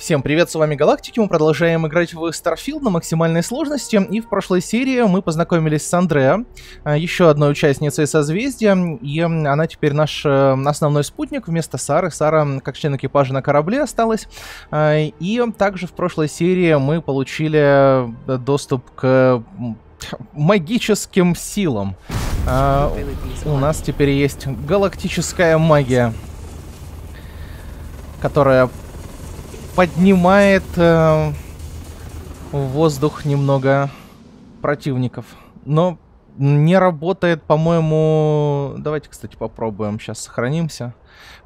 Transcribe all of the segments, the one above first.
Всем привет, с вами Галактики, мы продолжаем играть в Starfield на максимальной сложности, и в прошлой серии мы познакомились с Андреа, а, еще одной участницей созвездия, и она теперь наш э, основной спутник вместо Сары. Сара как член экипажа на корабле осталась, а, и также в прошлой серии мы получили э, доступ к магическим силам. У нас теперь есть галактическая магия, которая поднимает э, в воздух немного противников. Но не работает, по-моему... Давайте, кстати, попробуем. Сейчас сохранимся.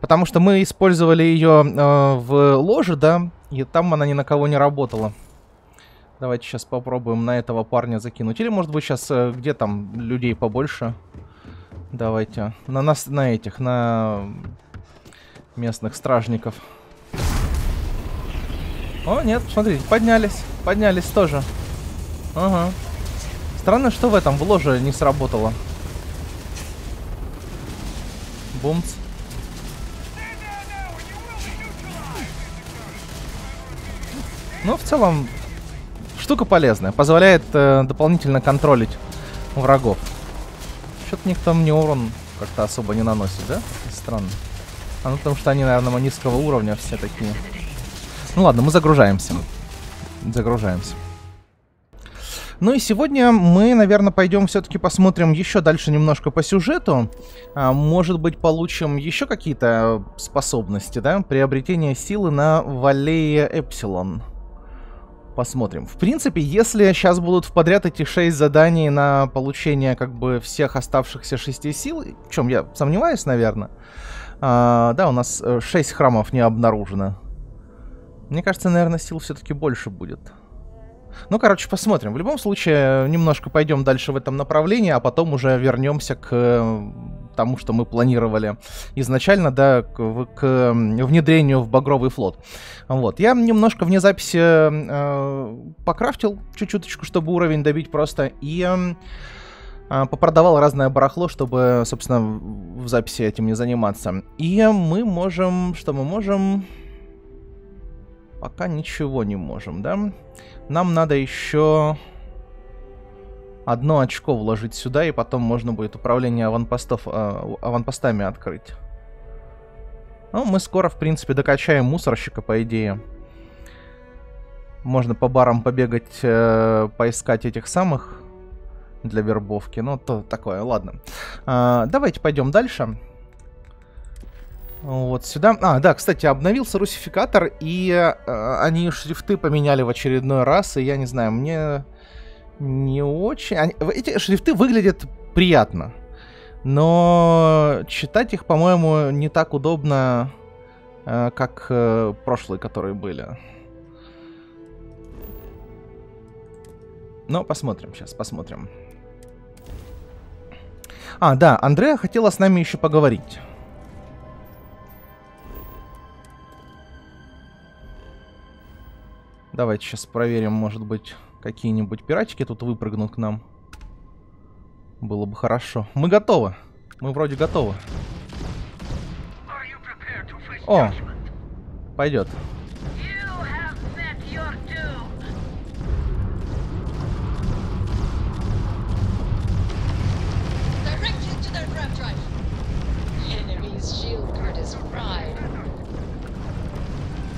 Потому что мы использовали ее э, в ложе, да, и там она ни на кого не работала. Давайте сейчас попробуем на этого парня закинуть. Или, может быть, сейчас э, где там людей побольше? Давайте. На нас, на этих, на местных стражников. О, нет, смотрите, поднялись. Поднялись тоже. Ага. Странно, что в этом, в ложе не сработало. Бумц. Ну, в целом, штука полезная. Позволяет э, дополнительно контролить врагов. Что-то никто мне урон как-то особо не наносит, да? Странно. А ну, потому что они, наверное, низкого уровня все такие. Ну ладно, мы загружаемся. Загружаемся. Ну и сегодня мы, наверное, пойдем все-таки посмотрим еще дальше немножко по сюжету. А, может быть, получим еще какие-то способности, да? Приобретение силы на Валее Эпсилон. Посмотрим. В принципе, если сейчас будут в подряд эти 6 заданий на получение как бы всех оставшихся 6 сил, в чем я сомневаюсь, наверное. А, да, у нас 6 э, храмов не обнаружено. Мне кажется, наверное, сил все-таки больше будет. Ну, короче, посмотрим. В любом случае, немножко пойдем дальше в этом направлении, а потом уже вернемся к э, тому, что мы планировали изначально, да, к, к внедрению в Багровый флот. Вот. Я немножко вне записи э, покрафтил чуть-чуточку, чтобы уровень добить просто, и э, попродавал разное барахло, чтобы, собственно, в записи этим не заниматься. И мы можем... Что мы можем... Пока ничего не можем, да? Нам надо еще одно очко вложить сюда, и потом можно будет управление аванпостов, э, аванпостами открыть. Ну, мы скоро, в принципе, докачаем мусорщика, по идее. Можно по барам побегать, э, поискать этих самых для вербовки. Ну, то такое, ладно. Э, давайте пойдем дальше. Дальше. Вот сюда. А, да, кстати, обновился русификатор, и э, они шрифты поменяли в очередной раз, и я не знаю, мне не очень... Они... Эти шрифты выглядят приятно, но читать их, по-моему, не так удобно, э, как э, прошлые, которые были. Но посмотрим сейчас, посмотрим. А, да, Андрея хотела с нами еще поговорить. Давайте сейчас проверим, может быть, какие-нибудь пиратики тут выпрыгнут к нам. Было бы хорошо. Мы готовы. Мы вроде готовы. О, пойдет.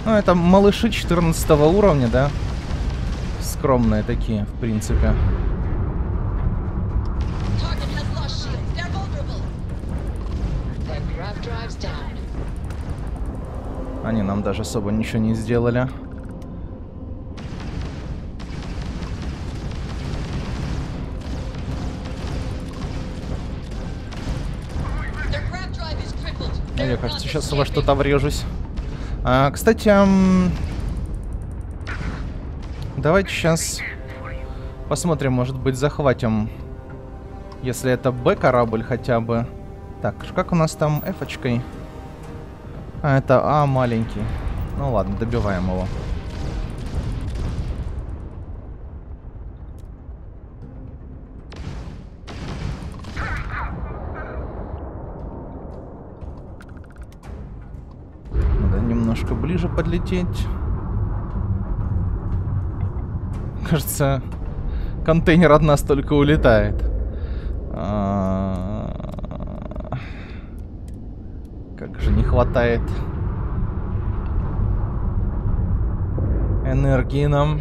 Ну, это малыши 14 уровня, да? Скромные такие, в принципе. Они нам даже особо ничего не сделали. Я, кажется, сейчас во что-то врежусь. А, кстати, давайте сейчас посмотрим, может быть, захватим, если это Б-корабль хотя бы. Так, как у нас там F-очкой? А, это А маленький. Ну ладно, добиваем его. поближе подлететь. Кажется, контейнер от нас только улетает. А, как же не хватает энергии нам.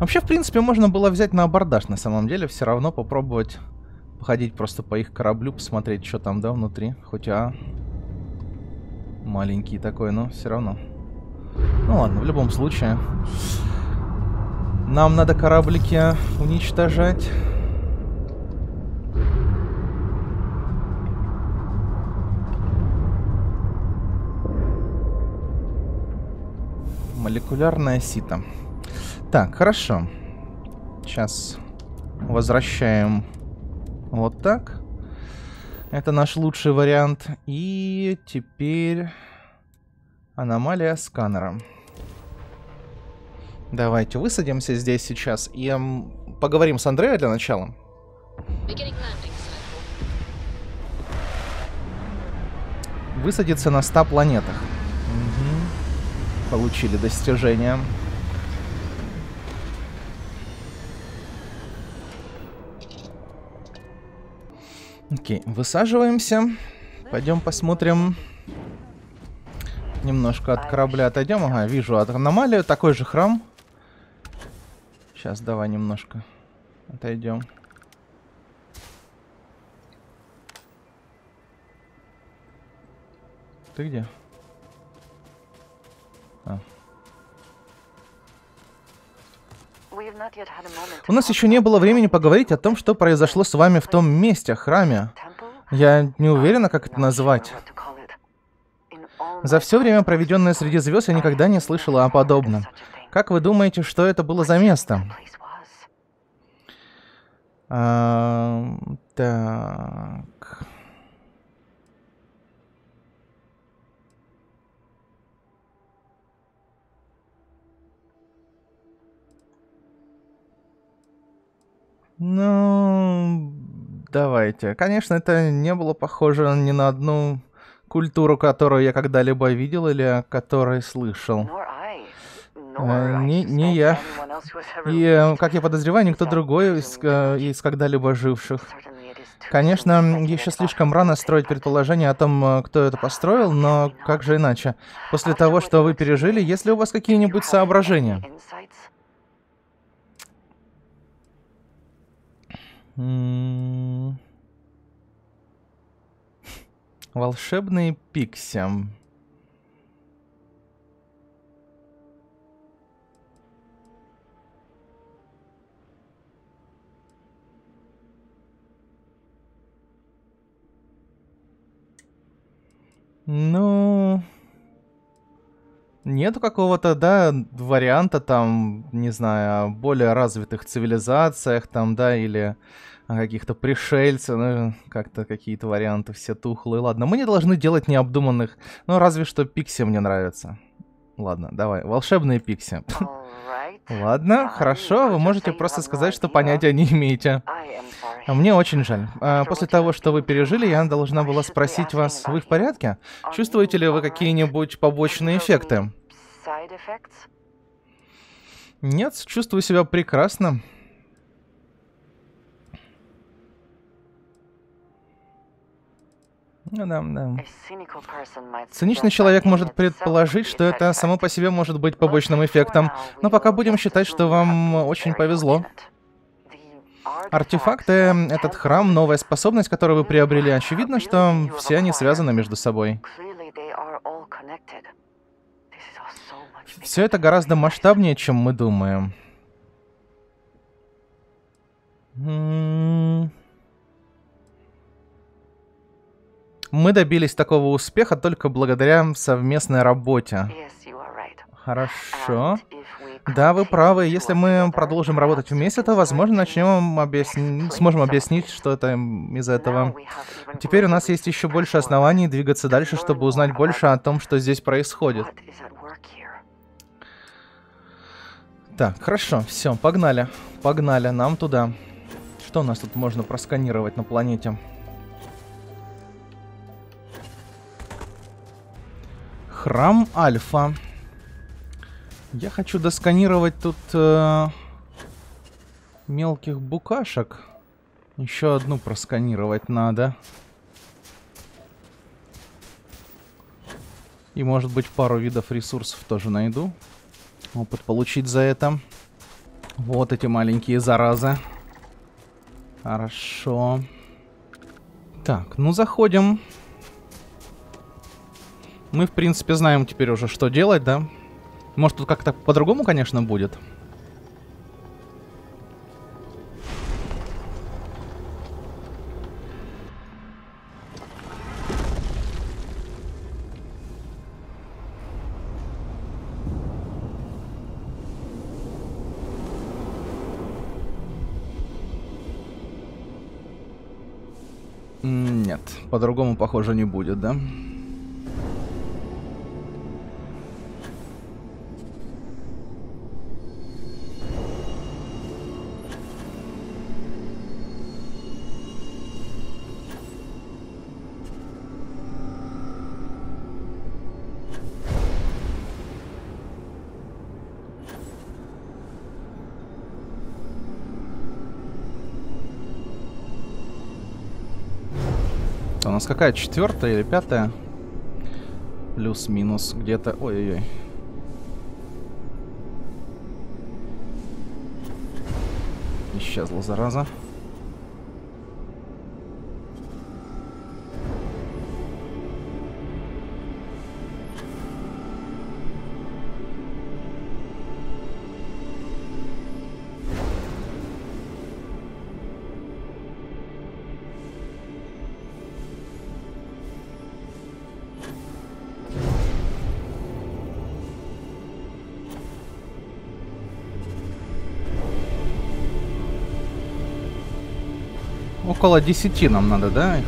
Вообще, в принципе, можно было взять на абордаж, на самом деле, все равно попробовать походить просто по их кораблю, посмотреть, что там, да, внутри. Хоть а маленький такой, но все равно. Ну ладно, в любом случае. Нам надо кораблики уничтожать. Молекулярная сито. Так, хорошо. Сейчас возвращаем вот так. Это наш лучший вариант. И теперь аномалия сканера. Давайте высадимся здесь сейчас и поговорим с Андреа для начала. Высадиться на 100 планетах. Угу. Получили достижение. Окей, высаживаемся. Пойдем посмотрим. Немножко от корабля отойдем. Ага, вижу аномалию. Такой же храм. Сейчас давай немножко отойдем. Ты где? У нас еще не было времени поговорить о том, что произошло с вами в том месте, храме. Я не уверена, как это назвать. За все время, проведенное среди звезд, я никогда не слышала о подобном. Как вы думаете, что это было за место? А, так... Ну, давайте. Конечно, это не было похоже ни на одну культуру, которую я когда-либо видел или о которой слышал. Э, не, не я. И, э, как я подозреваю, никто другой из, э, из когда-либо живших. Конечно, еще слишком рано строить предположение о том, кто это построил, но как же иначе? После того, что вы пережили, есть ли у вас какие-нибудь соображения? Волшебные пикси. Ну... Нету какого-то, да, варианта там, не знаю, о более развитых цивилизациях там, да, или о каких-то пришельцах, ну, как-то какие-то варианты все тухлые. Ладно, мы не должны делать необдуманных, ну, разве что пикси мне нравятся. Ладно, давай, волшебные пикси. Ладно, хорошо, вы можете просто сказать, что понятия не имеете. Мне очень жаль. А, после того, что вы пережили, я должна была спросить вас, вы в порядке? Чувствуете ли вы какие-нибудь побочные эффекты? Нет, чувствую себя прекрасно. Ну да, да. Циничный человек может предположить, что это само по себе может быть побочным эффектом, но пока будем считать, что вам очень повезло. Артефакты, этот храм, новая способность, которую вы приобрели, очевидно, что все они связаны между собой. Все это гораздо масштабнее, чем мы думаем. Мы добились такого успеха только благодаря совместной работе. Хорошо. Да, вы правы. Если мы продолжим работать вместе, то, возможно, начнем объяснить, сможем объяснить, что это из этого. Теперь у нас есть еще больше оснований двигаться дальше, чтобы узнать больше о том, что здесь происходит. Так, хорошо, все, погнали. Погнали, нам туда. Что у нас тут можно просканировать на планете? Храм Альфа. Я хочу досканировать тут э, мелких букашек. Еще одну просканировать надо. И может быть пару видов ресурсов тоже найду. Опыт получить за это. Вот эти маленькие заразы. Хорошо. Так, ну заходим. Мы, в принципе, знаем теперь уже, что делать, да? Может, тут как-то по-другому, конечно, будет. Нет, по-другому, похоже, не будет, да? Нас какая? Четвертая или пятая? Плюс-минус где-то. Ой-ой-ой. Исчезла зараза. Около 10 нам надо, да, их?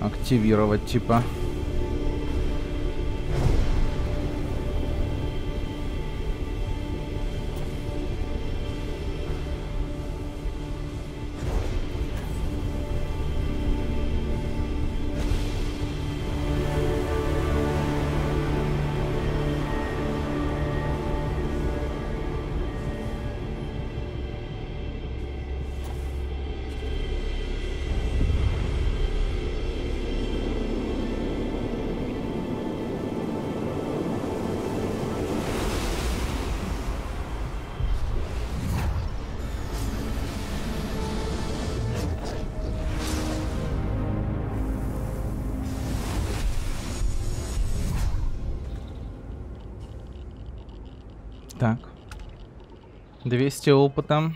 Активировать, типа. 200 опыта.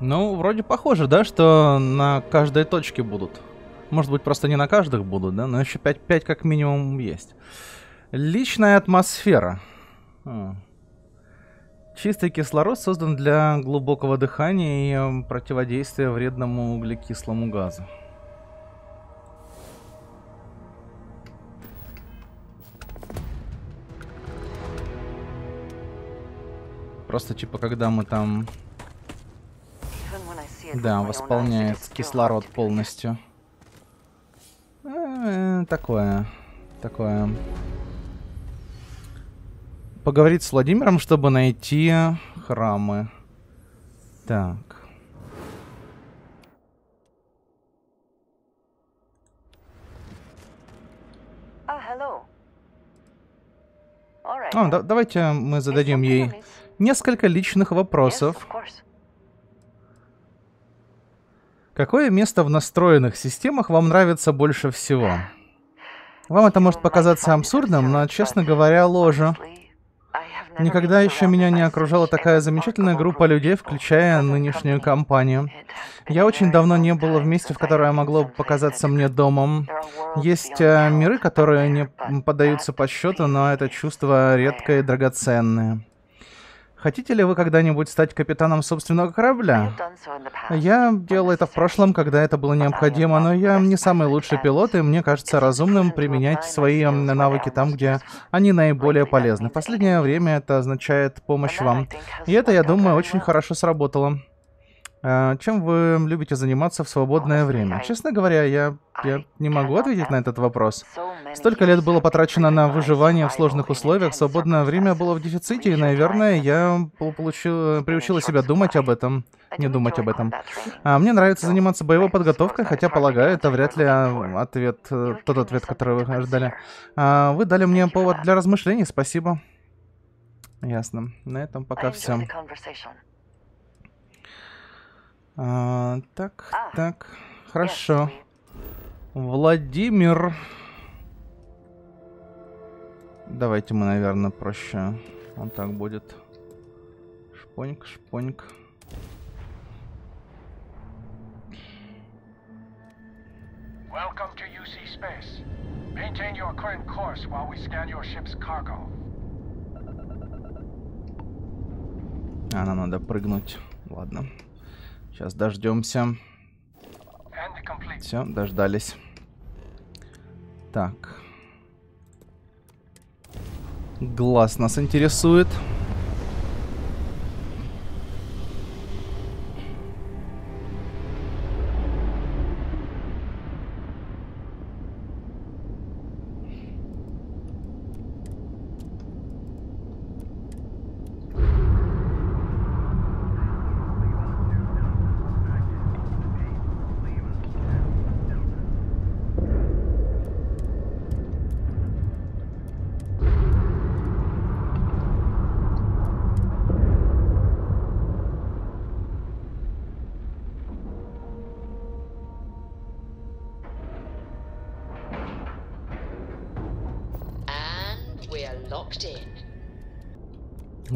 Ну, вроде похоже, да, что на каждой точке будут. Может быть, просто не на каждых будут, да, но еще 5, 5 как минимум есть. Личная атмосфера. А. Чистый кислород создан для глубокого дыхания и противодействия вредному углекислому газу. Просто типа, когда мы там... Да, восполняет кислород полностью. Э, такое. Такое. Поговорить с Владимиром, чтобы найти храмы. Так. А, oh, да, давайте мы зададим ей несколько личных вопросов. Какое место в настроенных системах вам нравится больше всего? Вам это может показаться абсурдным, но, честно говоря, ложа. Никогда еще меня не окружала такая замечательная группа людей, включая нынешнюю компанию. Я очень давно не была в месте, в которое могло показаться мне домом. Есть э, миры, которые не поддаются подсчету, но это чувство редкое и драгоценное. Хотите ли вы когда-нибудь стать капитаном собственного корабля? Я делал это в прошлом, когда это было необходимо, но я не самый лучший пилот, и мне кажется разумным применять свои навыки там, где они наиболее полезны. В последнее время это означает помощь вам. И это, я думаю, очень хорошо сработало. А, чем вы любите заниматься в свободное время? Честно говоря, я, я не могу ответить на этот вопрос. Столько лет было потрачено на выживание в сложных условиях, свободное время было в дефиците, и, наверное, я получил, приучила себя думать об этом, не думать об этом. А мне нравится заниматься боевой подготовкой, хотя, полагаю, это вряд ли а, ответ, э, тот ответ, который вы ожидали. А, вы дали мне повод для размышлений, спасибо. Ясно. На этом пока все. А, так, так. Хорошо. Владимир. Давайте мы, наверное, проще. Он так будет. Шпоньк, шпоньк. Welcome to UC Space. Maintain your current course while we scan your ship's cargo. А, нам надо прыгнуть. Ладно. Сейчас дождемся. Все, дождались. Так. Глаз нас интересует.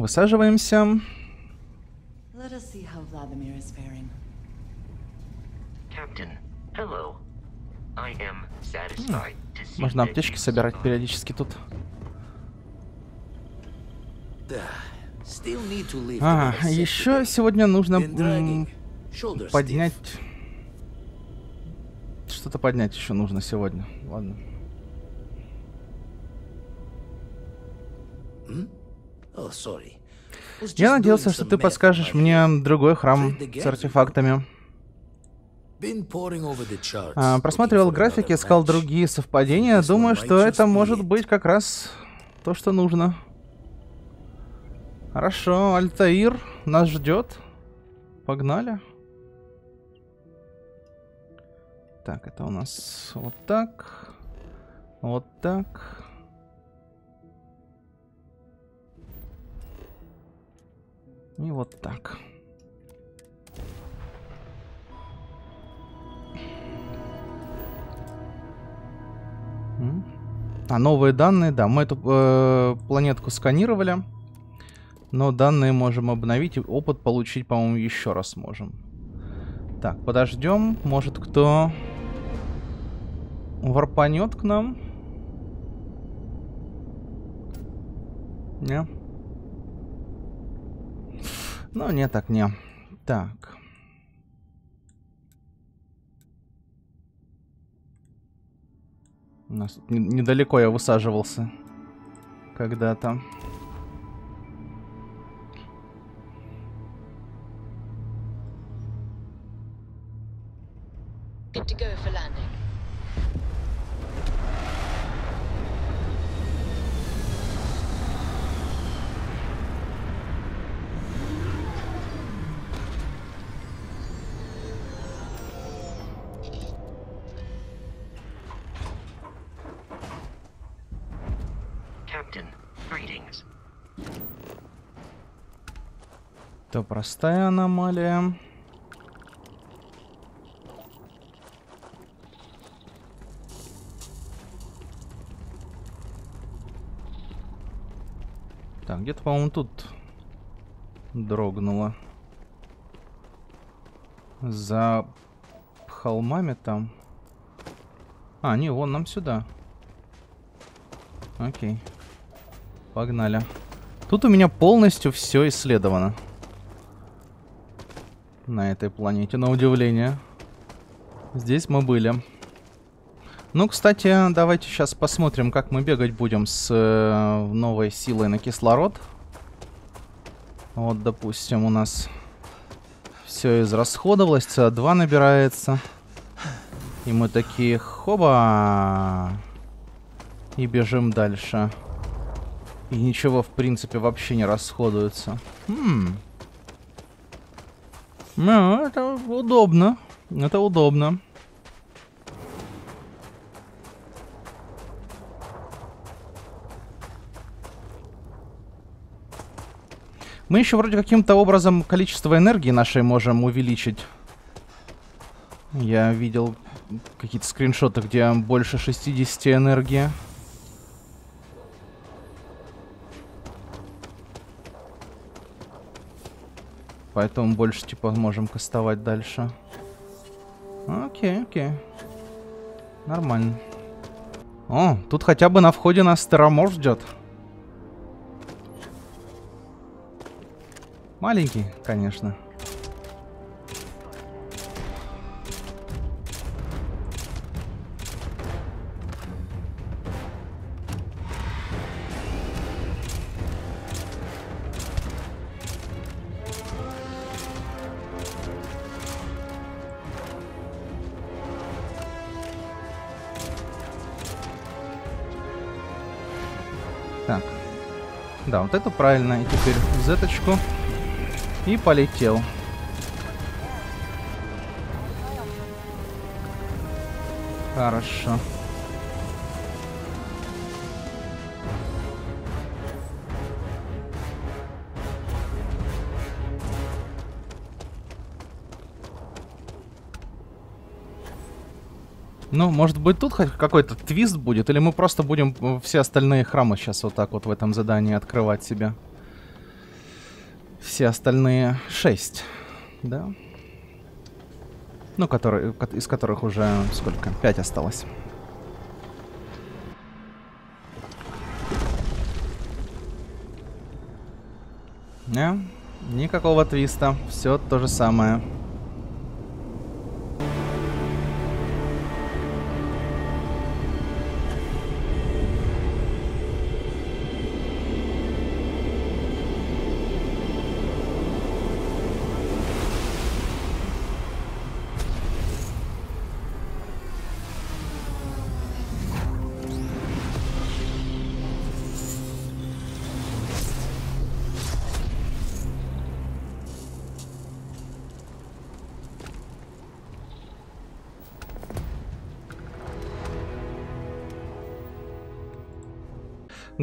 Высаживаемся. Можно аптечки собирать периодически тут. А, еще сегодня нужно поднять... Что-то поднять еще нужно сегодня. Ладно. Я надеялся, что ты подскажешь мне другой храм с артефактами. А, просматривал графики, искал другие совпадения. Думаю, что это может быть как раз то, что нужно. Хорошо, Альтаир нас ждет. Погнали. Так, это у нас вот так. Вот так. И вот так. А новые данные, да, мы эту э, планетку сканировали, но данные можем обновить опыт получить, по-моему, еще раз можем. Так, подождем, может кто варпанет к нам? Не? Ну, не так не. Так. У нас недалеко я высаживался когда-то. To go простая аномалия. Так, где-то, по-моему, тут дрогнуло. За холмами там. А, не, вон нам сюда. Окей. Погнали. Тут у меня полностью все исследовано на этой планете, на удивление. Здесь мы были. Ну, кстати, давайте сейчас посмотрим, как мы бегать будем с э, новой силой на кислород. Вот, допустим, у нас Все израсходовалось, СО2 набирается. И мы такие, хоба! И бежим дальше. И ничего, в принципе, вообще не расходуется. Хм. Ну, это удобно. Это удобно. Мы еще вроде каким-то образом количество энергии нашей можем увеличить. Я видел какие-то скриншоты, где больше 60 энергии. Поэтому больше, типа, можем кастовать дальше. Окей, окей. Нормально. О, тут хотя бы на входе нас Терраморф ждет. Маленький, конечно. Так. Да, вот это правильно. И теперь зеточку. И полетел. Хорошо. Ну, может быть, тут хоть какой-то твист будет, или мы просто будем э, все остальные храмы сейчас вот так вот в этом задании открывать себе все остальные шесть, да? Ну, которые, из которых уже сколько? Пять осталось. Не, никакого твиста. Все то же самое.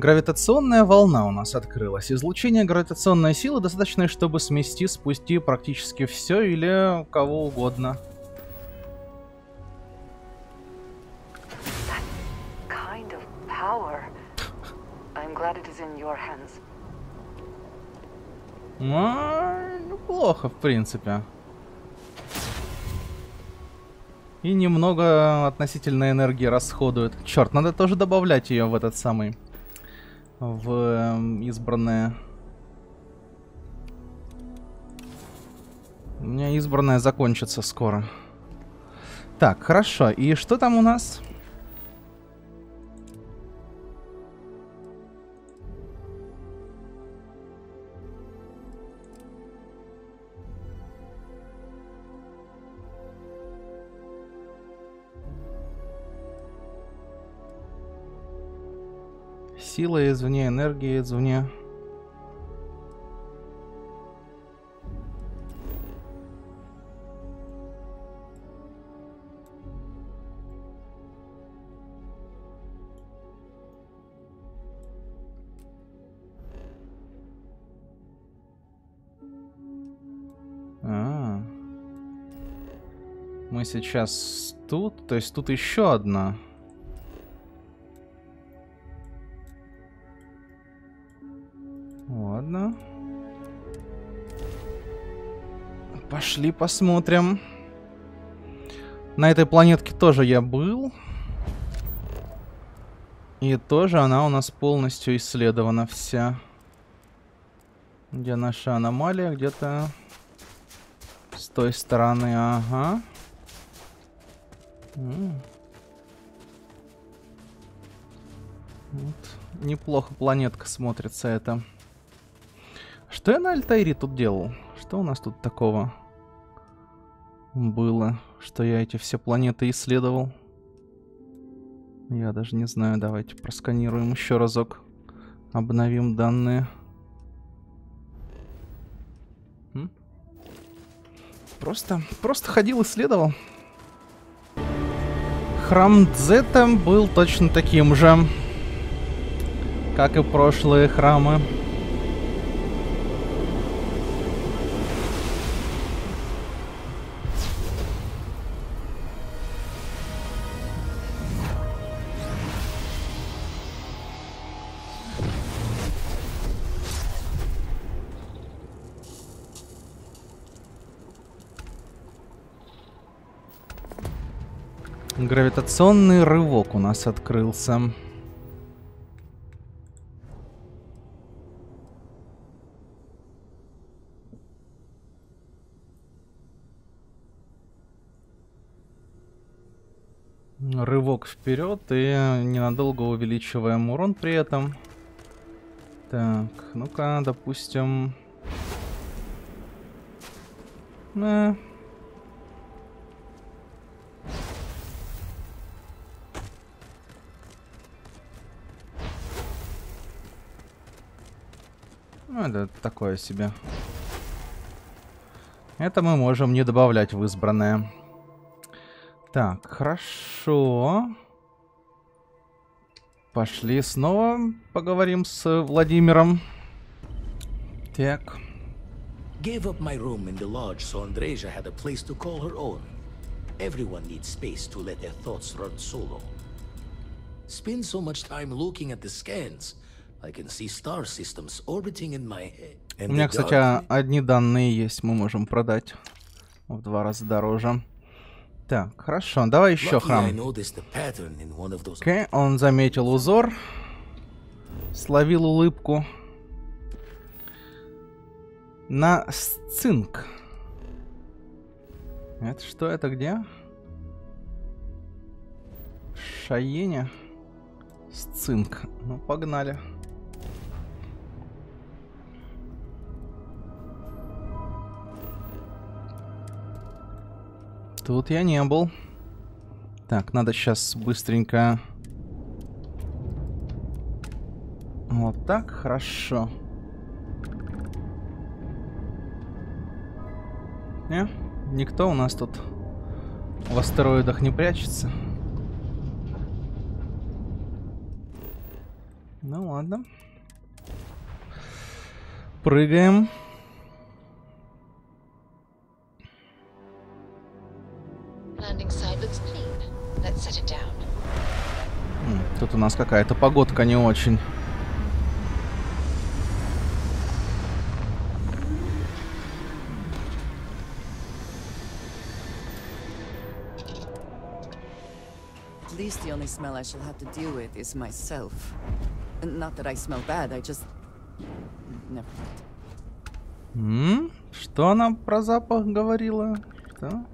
Гравитационная волна у нас открылась. Излучение гравитационной силы достаточно, чтобы смести, спусти практически все или кого угодно. Ну, неплохо, в принципе. И немного относительно энергии расходует. Черт, надо тоже добавлять ее в этот самый в эм, избранное. У меня избранное закончится скоро. Так, хорошо. И что там у нас? Сила извне, энергия извне. А, Мы сейчас тут, то есть тут еще одна. Пошли посмотрим. На этой планетке тоже я был. И тоже она у нас полностью исследована вся. Где наша аномалия? Где-то с той стороны. Ага. Вот. Неплохо планетка смотрится это. Что я на Альтаире тут делал? Что у нас тут такого? было, что я эти все планеты исследовал. Я даже не знаю, давайте просканируем еще разок. Обновим данные. Просто, просто ходил, исследовал. Храм Дзета был точно таким же, как и прошлые храмы. Гравитационный рывок у нас открылся. Рывок вперед и ненадолго увеличиваем урон при этом. Так, ну-ка, допустим... Э, Ну, это такое себе. Это мы можем не добавлять в избранное. Так, хорошо. Пошли снова поговорим с Владимиром. Так. Gave up my room in the lodge so Andreja had a place to call her own. Everyone needs space to let their thoughts run solo. Spend so much time looking at the scans. У меня, кстати, а, одни данные есть, мы можем продать в два раза дороже. Так, хорошо, давай еще храм. Окей, okay, он заметил узор, словил улыбку. На сцинк. Это что, это где? Шаеня? Сцинк. Ну, погнали. Тут я не был. Так, надо сейчас быстренько... Вот так, хорошо. Не, никто у нас тут в астероидах не прячется. Ну ладно. Прыгаем. Тут нас какая-то погодка не очень. At least the only smell I shall have to deal with is myself. Not that I smell bad, I just... Never mind. Что она про запах говорила? Что?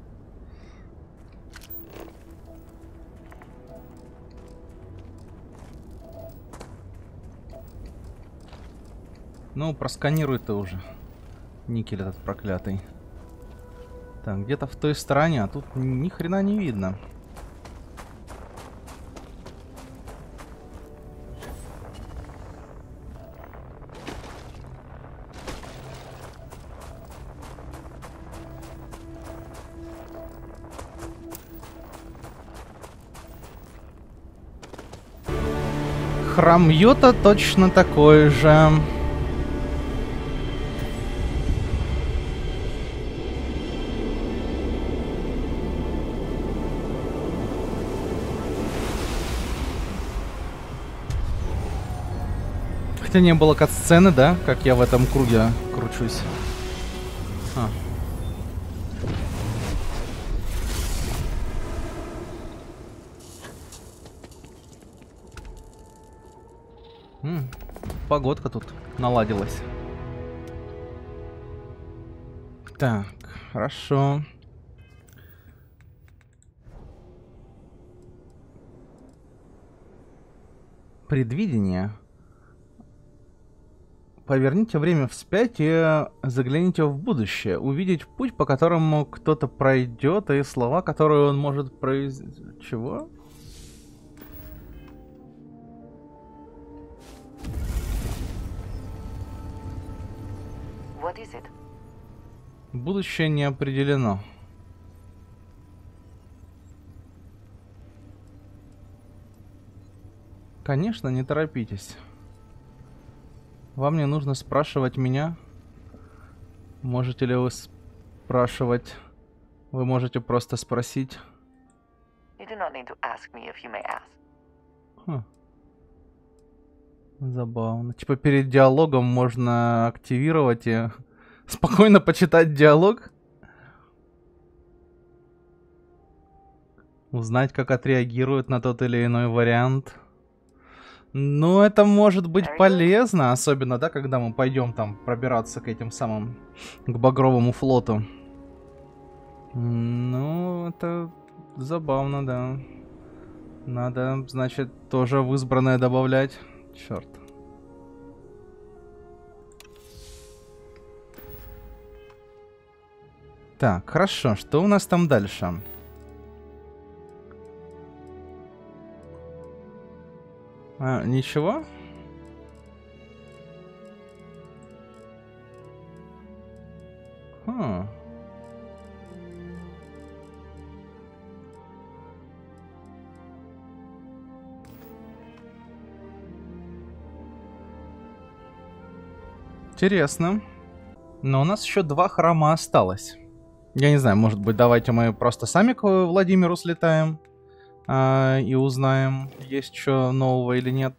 Ну, просканируй ты уже. Никель этот проклятый. Так, где-то в той стороне, а тут ни хрена не видно. Храм Йота точно такой же. Хотя не было кат-сцены, да? Как я в этом круге кручусь. А. М -м, погодка тут наладилась. Так, хорошо. Предвидение Поверните время вспять и загляните в будущее. Увидеть путь, по которому кто-то пройдет, и слова, которые он может произнести. Чего? What is it? Будущее не определено. Конечно, не торопитесь. Вам не нужно спрашивать меня. Можете ли вы спрашивать? Вы можете просто спросить. Хм. Забавно. Типа перед диалогом можно активировать и спокойно почитать диалог. Узнать, как отреагируют на тот или иной вариант. Ну, это может быть полезно, особенно, да, когда мы пойдем там пробираться к этим самым, к Багровому флоту. Ну, это забавно, да. Надо, значит, тоже в избранное добавлять. Черт. Так, хорошо, что у нас там дальше? А, ничего? Хм. Интересно. Но у нас еще два храма осталось. Я не знаю, может быть, давайте мы просто сами к Владимиру слетаем а, и узнаем, есть что нового или нет.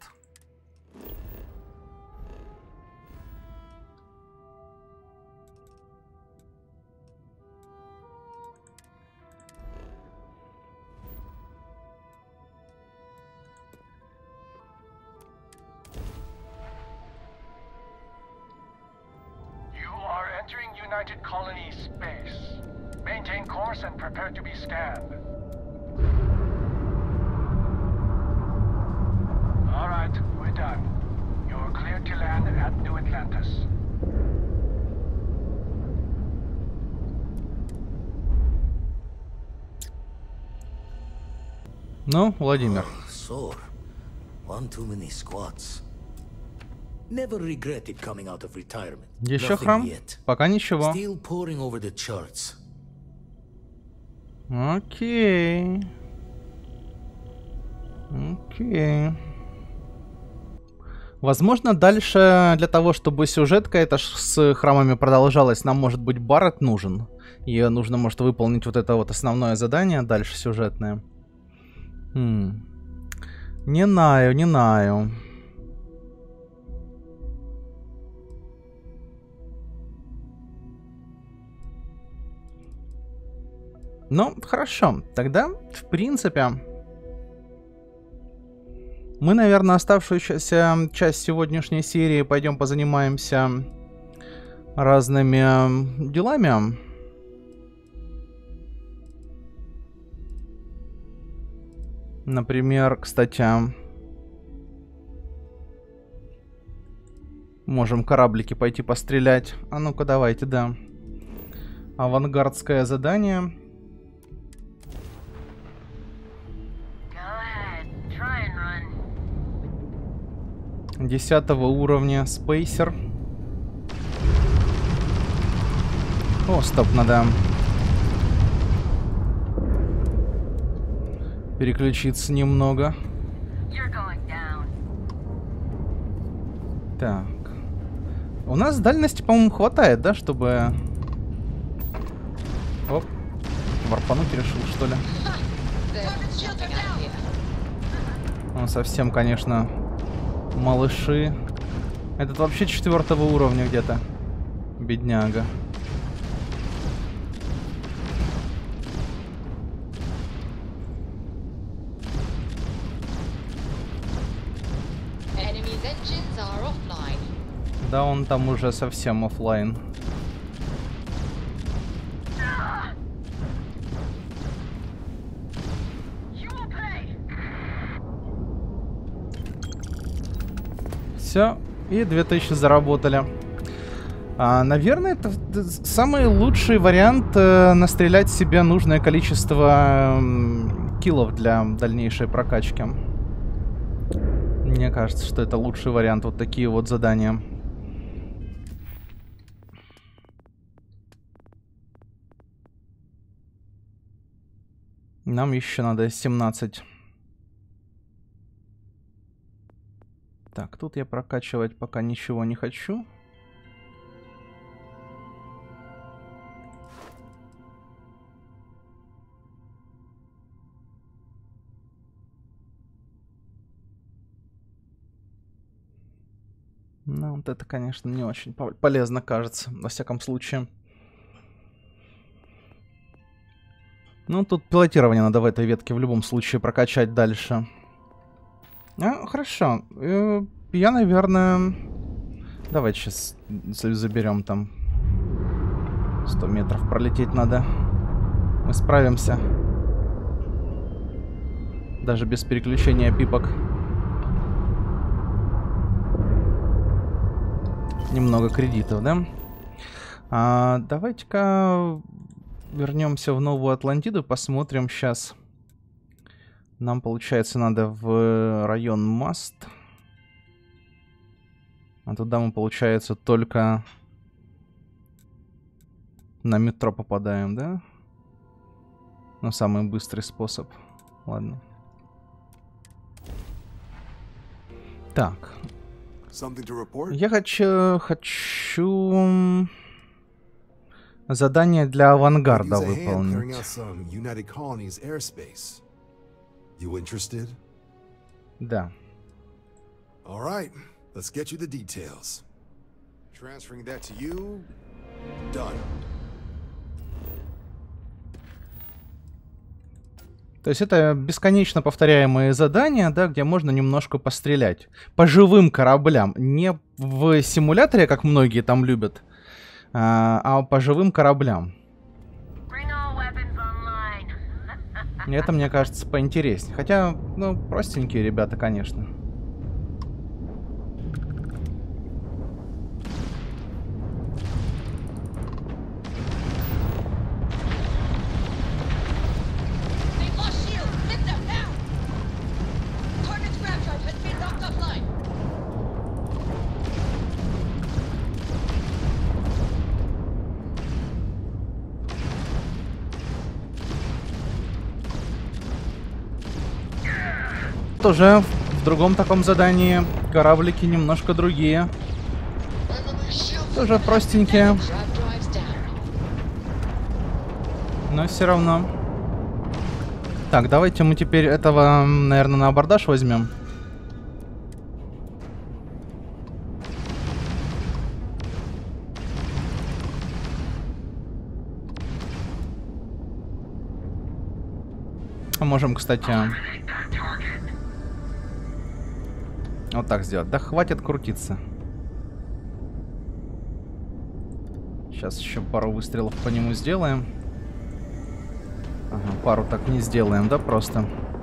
Retirement. Еще храм? Пока ничего. Окей. Окей. Возможно, дальше для того, чтобы сюжетка эта с храмами продолжалась, нам, может быть, Барретт нужен. И нужно, может, выполнить вот это вот основное задание, дальше сюжетное. Хм. Не знаю, не знаю. Ну, хорошо. Тогда, в принципе, мы, наверное, оставшуюся часть сегодняшней серии пойдем позанимаемся разными делами. Например, кстати, можем кораблики пойти пострелять. А ну-ка, давайте, да. Авангардское задание. Десятого уровня спейсер. О, стоп, надо переключиться немного. Так. У нас дальности, по-моему, хватает, да, чтобы... Оп. Варпануть решил, что ли? Он совсем, конечно, малыши. Этот вообще четвертого уровня где-то. Бедняга. Да, он там уже совсем офлайн. Все, И 2000 заработали. А, наверное, это самый лучший вариант э, настрелять себе нужное количество э, киллов для дальнейшей прокачки. Мне кажется, что это лучший вариант. Вот такие вот задания. Нам еще надо 17. Так, тут я прокачивать пока ничего не хочу. Ну, вот это, конечно, не очень полезно кажется, во всяком случае. Ну, тут пилотирование надо в этой ветке в любом случае прокачать дальше. А, хорошо. Э, я, наверное... Давайте сейчас заберем там. 100 метров пролететь надо. Мы справимся. Даже без переключения пипок. Немного кредитов, да? А, Давайте-ка вернемся в Новую Атлантиду, посмотрим сейчас. Нам, получается, надо в район Маст. А туда мы, получается, только на метро попадаем, да? Ну, самый быстрый способ. Ладно. Так. Я хочу... Хочу... Задание для авангарда выполнить. Да. All right, let's get you the details. Transferring that to you. Done. То есть это бесконечно повторяемые задания, да, где можно немножко пострелять. По живым кораблям. Не в симуляторе, как многие там любят, а, а по живым кораблям. Это, мне кажется, поинтереснее. Хотя, ну, простенькие ребята, конечно. Уже в другом таком задании. Кораблики немножко другие. Тоже простенькие. Но все равно. Так, давайте мы теперь этого, наверное, на абордаж возьмем. Можем, кстати, Вот так сделать. Да хватит крутиться. Сейчас еще пару выстрелов по нему сделаем. Ага, пару так не сделаем, да, просто? Да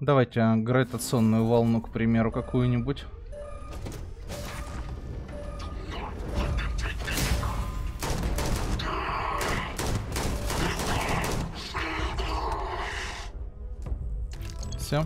Давайте а, гравитационную волну, к примеру, какую-нибудь. Все.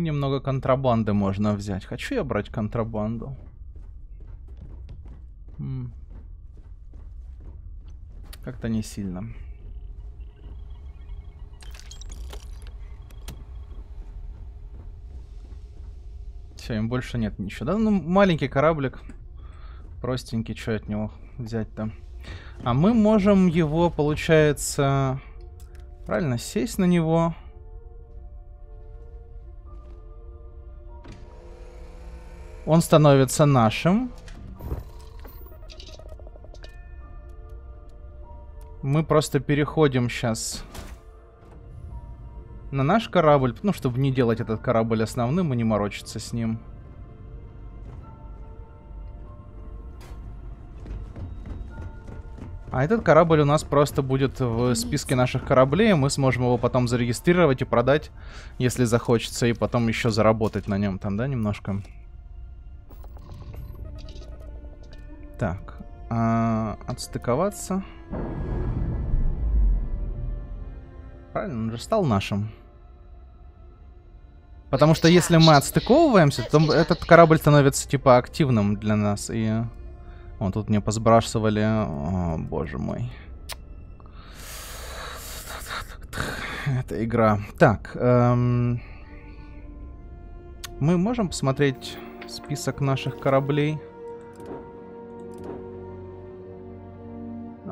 Немного контрабанды можно взять. Хочу я брать контрабанду. Как-то не сильно. Все, им больше нет ничего. Да, ну маленький кораблик. Простенький, что от него взять-то? А мы можем его, получается... Правильно, сесть на него. Он становится нашим. Мы просто переходим сейчас на наш корабль, ну, чтобы не делать этот корабль основным и не морочиться с ним. А этот корабль у нас просто будет в списке наших кораблей, мы сможем его потом зарегистрировать и продать, если захочется, и потом еще заработать на нем там, да, немножко. Так, а, отстыковаться. Правильно, он же стал нашим. Потому что если мы отстыковываемся, то этот корабль становится типа активным для нас. И вот тут мне позбрасывали. О, боже мой. Это игра. Так. Эм... Мы можем посмотреть список наших кораблей?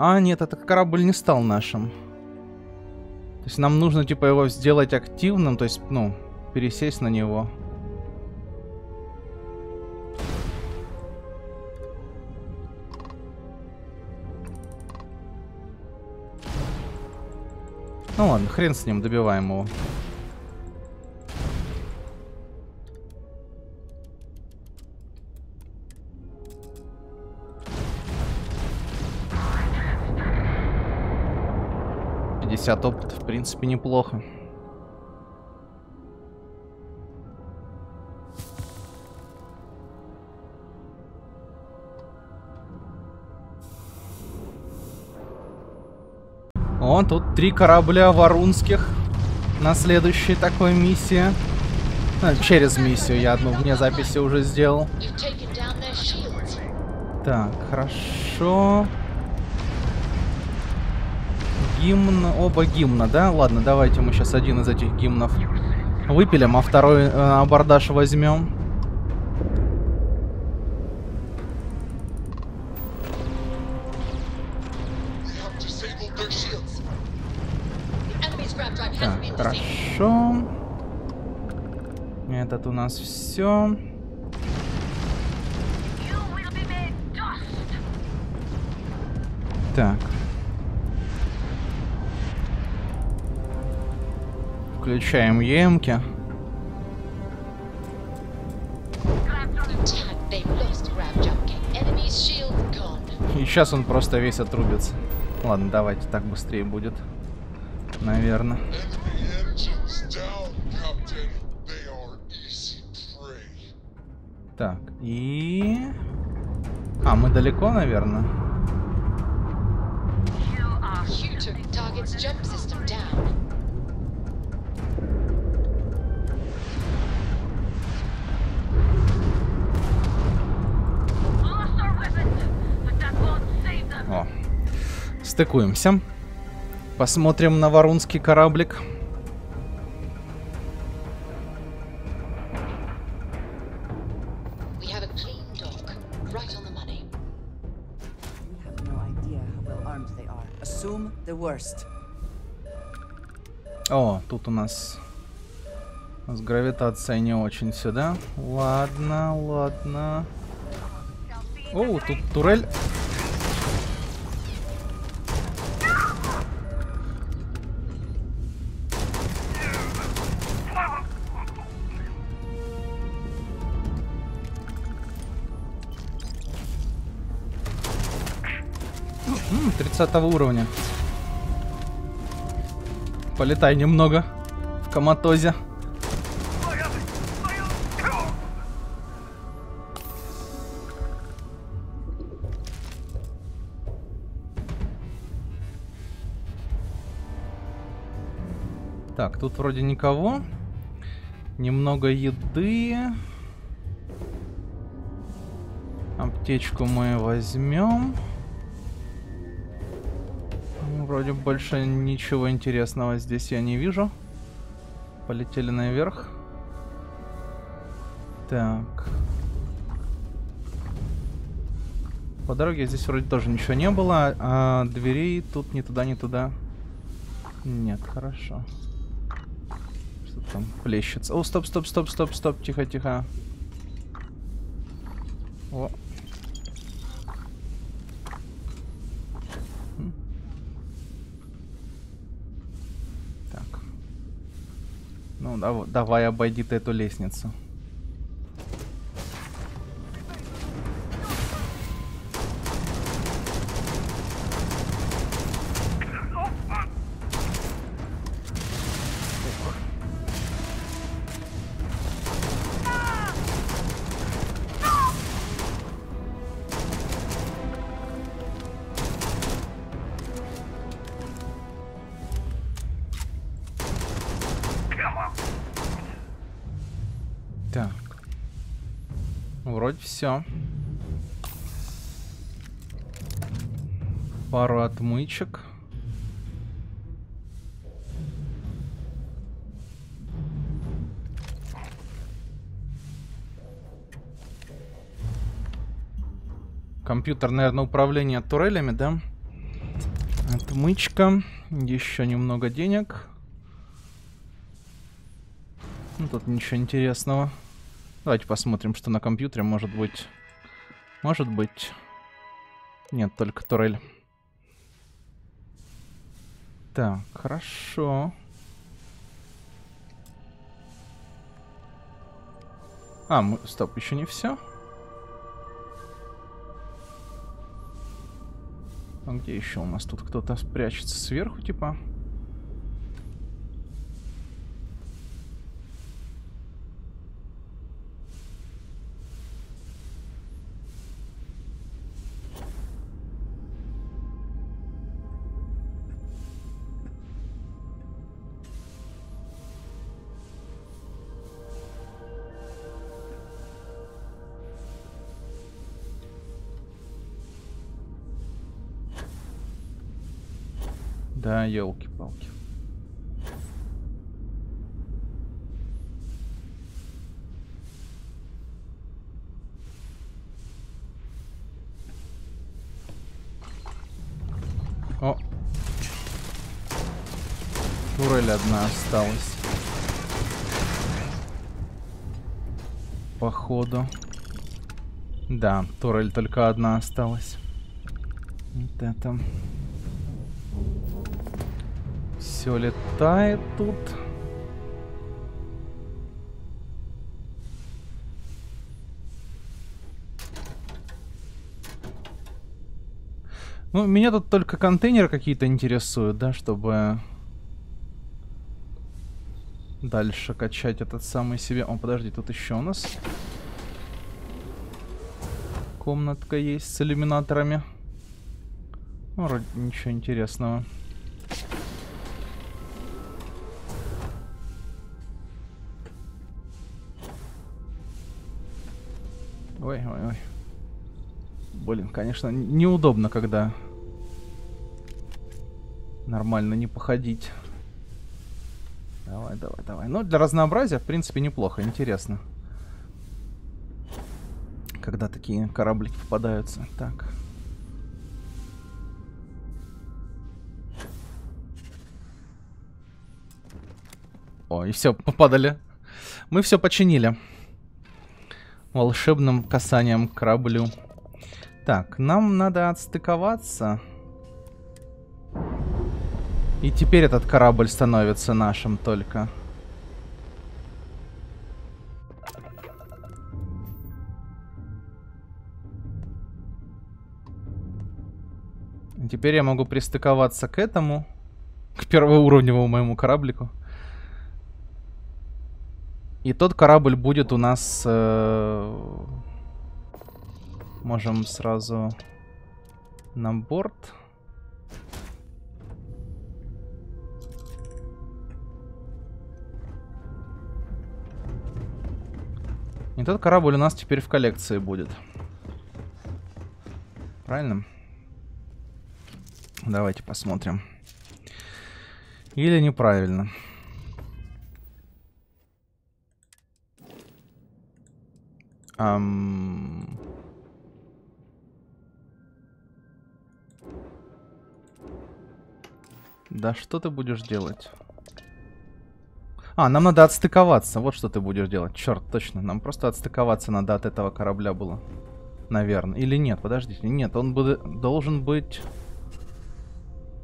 А, нет, этот корабль не стал нашим. То есть нам нужно, типа, его сделать активным, то есть, ну, пересесть на него. Ну ладно, хрен с ним, добиваем его. 50 опыта, в принципе, неплохо. О, тут три корабля варунских на следующей такой миссии. А, через миссию я одну вне записи уже сделал. Так, хорошо гимн, оба гимна, да? Ладно, давайте мы сейчас один из этих гимнов выпилим, а второй э, абордаж возьмем. Так, хорошо. Этот у нас все. Так. Включаем емки. И сейчас он просто весь отрубится. Ладно, давайте, так быстрее будет. Наверное. Так, и... А, мы далеко, наверное? Стыкуемся. Посмотрим на варунский кораблик. О, тут у нас с гравитацией не очень сюда. Ладно, ладно. О, тут турель. 30 уровня. Полетай немного в коматозе. Так, тут вроде никого. Немного еды. Аптечку мы возьмем. Вроде больше ничего интересного здесь я не вижу. Полетели наверх. Так. По дороге здесь вроде тоже ничего не было, а дверей тут ни туда, ни туда. Нет, хорошо. Что там плещется? О, стоп, стоп, стоп, стоп, стоп, тихо, тихо. О. Ну, дав давай обойди ты эту лестницу. Все. Пару отмычек. Компьютер, наверное, управление турелями, да? Отмычка. Еще немного денег. Ну, тут ничего интересного. Давайте посмотрим, что на компьютере может быть. Может быть. Нет, только турель. Так, хорошо. А, мы... Стоп, еще не все. А где еще у нас тут кто-то спрячется сверху, типа? Да, елки-палки. О! Турель одна осталась. Походу. Да, турель только одна осталась. Вот это все летает тут. Ну, меня тут только контейнеры какие-то интересуют, да, чтобы дальше качать этот самый себе. О, подожди, тут еще у нас комнатка есть с иллюминаторами. Ну, вроде ничего интересного. Ой, ой, ой. Блин, конечно, неудобно, когда нормально не походить. Давай, давай, давай. Ну, для разнообразия, в принципе, неплохо, интересно. Когда такие кораблики попадаются. Так. О, и все, попадали. Мы все починили волшебным касанием к кораблю. Так, нам надо отстыковаться. И теперь этот корабль становится нашим только. Теперь я могу пристыковаться к этому, к первоуровневому моему кораблику. И тот корабль будет у нас... Э, можем сразу на борт. Вот этот корабль у нас теперь в коллекции будет. Правильно? Давайте посмотрим. Или неправильно. Ам... Да что ты будешь делать? А, нам надо отстыковаться. Вот что ты будешь делать. Черт, точно. Нам просто отстыковаться надо от этого корабля было. Наверное. Или нет, подождите. Нет, он будет, должен быть...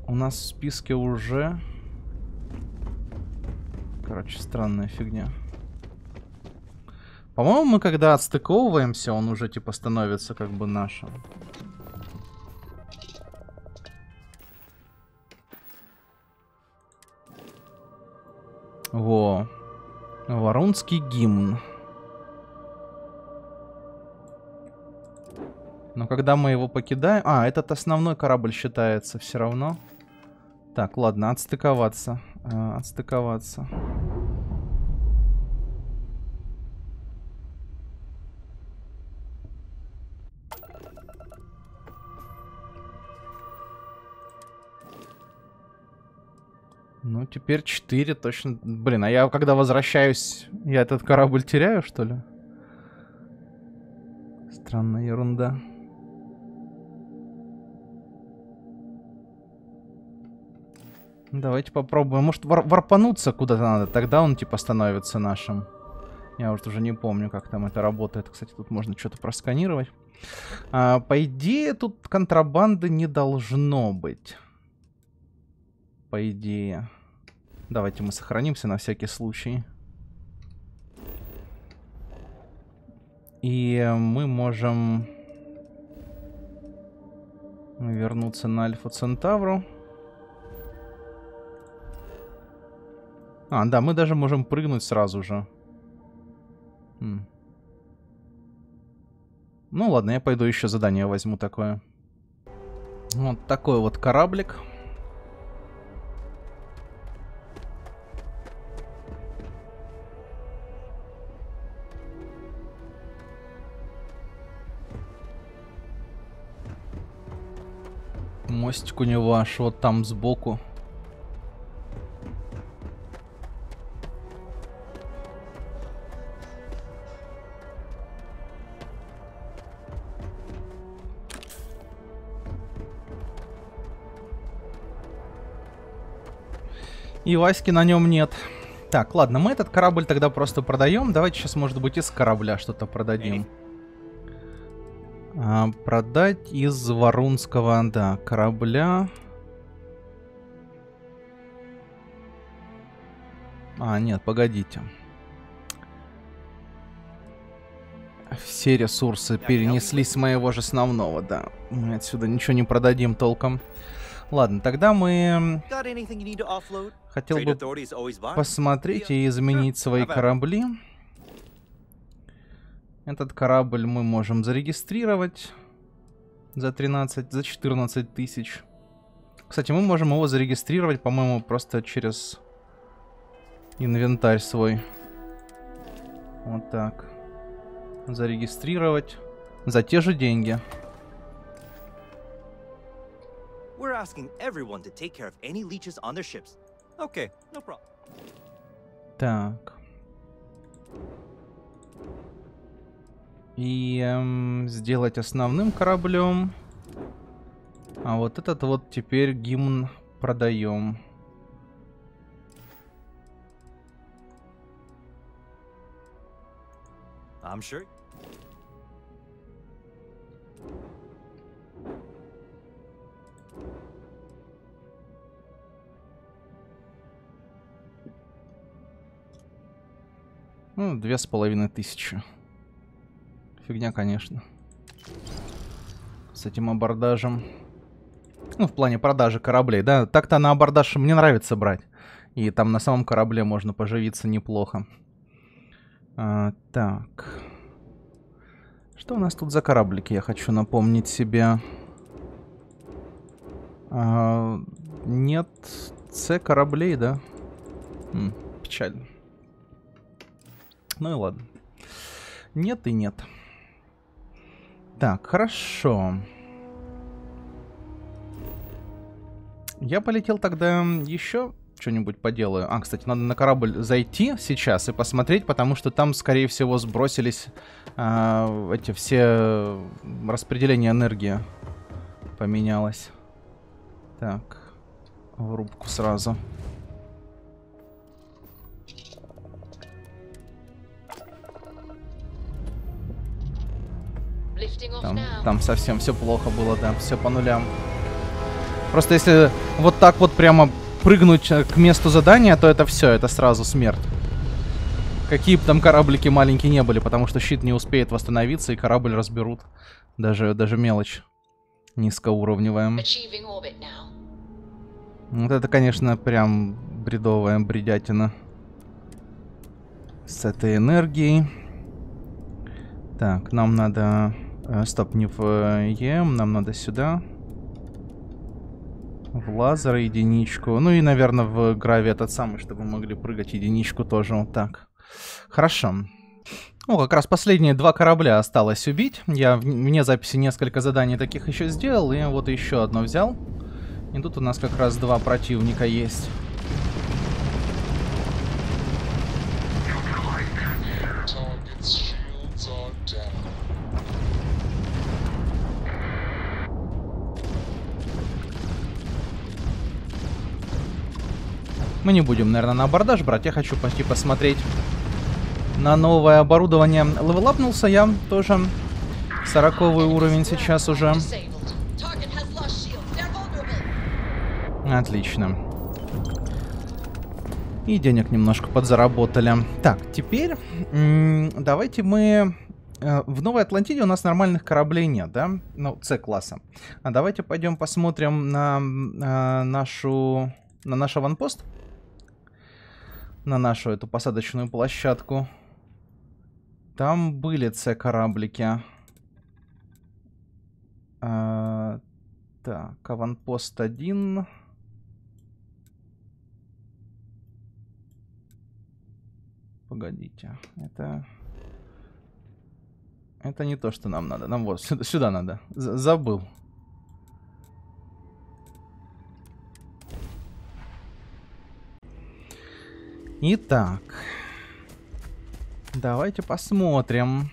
У нас в списке уже... Короче, странная фигня. По-моему, мы когда отстыковываемся, он уже типа становится как бы нашим. Во. Варунский гимн. Но когда мы его покидаем... А, этот основной корабль считается все равно. Так, ладно, отстыковаться. Э, отстыковаться. Ну, теперь 4 точно. Блин, а я когда возвращаюсь, я этот корабль теряю, что ли? Странная ерунда. Давайте попробуем. Может, вар варпануться куда-то надо, тогда он, типа, становится нашим. Я вот уже не помню, как там это работает. Кстати, тут можно что-то просканировать. А, по идее, тут контрабанды не должно быть по идее. Давайте мы сохранимся на всякий случай. И мы можем вернуться на Альфа Центавру. А, да, мы даже можем прыгнуть сразу же. Хм. Ну ладно, я пойду еще задание возьму такое. Вот такой вот кораблик. Мостик у него аж вот там сбоку. И Васьки на нем нет. Так, ладно, мы этот корабль тогда просто продаем. Давайте сейчас, может быть, из корабля что-то продадим. А, продать из Варунского, да, корабля. А, нет, погодите. Все ресурсы перенеслись с моего же основного, да. Мы отсюда ничего не продадим толком. Ладно, тогда мы... Хотел бы посмотреть и изменить свои корабли. Этот корабль мы можем зарегистрировать за 13, за 14 тысяч. Кстати, мы можем его зарегистрировать, по-моему, просто через инвентарь свой. Вот так. Зарегистрировать за те же деньги. Так и эм, сделать основным кораблем. А вот этот вот теперь гимн продаем. I'm sure. Ну, две с половиной тысячи. Фигня, конечно. С этим абордажем. Ну, в плане продажи кораблей, да. Так-то на абордаж мне нравится брать. И там на самом корабле можно поживиться неплохо. А, так. Что у нас тут за кораблики, я хочу напомнить себе. А, нет С кораблей, да? М, печально. Ну и ладно. Нет и нет. Так, хорошо. Я полетел тогда еще что-нибудь поделаю. А, кстати, надо на корабль зайти сейчас и посмотреть, потому что там, скорее всего, сбросились э, эти все распределения энергии. Поменялось. Так, в рубку сразу. Там, там совсем все плохо было, да, все по нулям. Просто если вот так вот прямо прыгнуть э, к месту задания, то это все, это сразу смерть. Какие бы там кораблики маленькие не были, потому что щит не успеет восстановиться, и корабль разберут. Даже, даже мелочь низкоуровневая. Вот это, конечно, прям бредовая бредятина. С этой энергией. Так, нам надо... Э, стоп, не в э, ЕМ, нам надо сюда. В лазер единичку. Ну и, наверное, в граве этот самый, чтобы мы могли прыгать единичку тоже вот так. Хорошо. Ну, как раз последние два корабля осталось убить. Я вне записи несколько заданий таких еще сделал, и вот еще одно взял. И тут у нас как раз два противника есть. Мы не будем, наверное, на абордаж брать. Я хочу почти посмотреть на новое оборудование. Левелапнулся я тоже. 40 уровень сейчас уже. Отлично. И денег немножко подзаработали. Так, теперь давайте мы... Э, в Новой Атлантиде у нас нормальных кораблей нет, да? Ну, С-класса. А давайте пойдем посмотрим на, на э, нашу... На наш аванпост на нашу эту посадочную площадку. Там были С-кораблики. А, так, аванпост 1. Погодите, это... Это не то, что нам надо. Нам вот сюда, сюда надо. З забыл. Итак. Давайте посмотрим.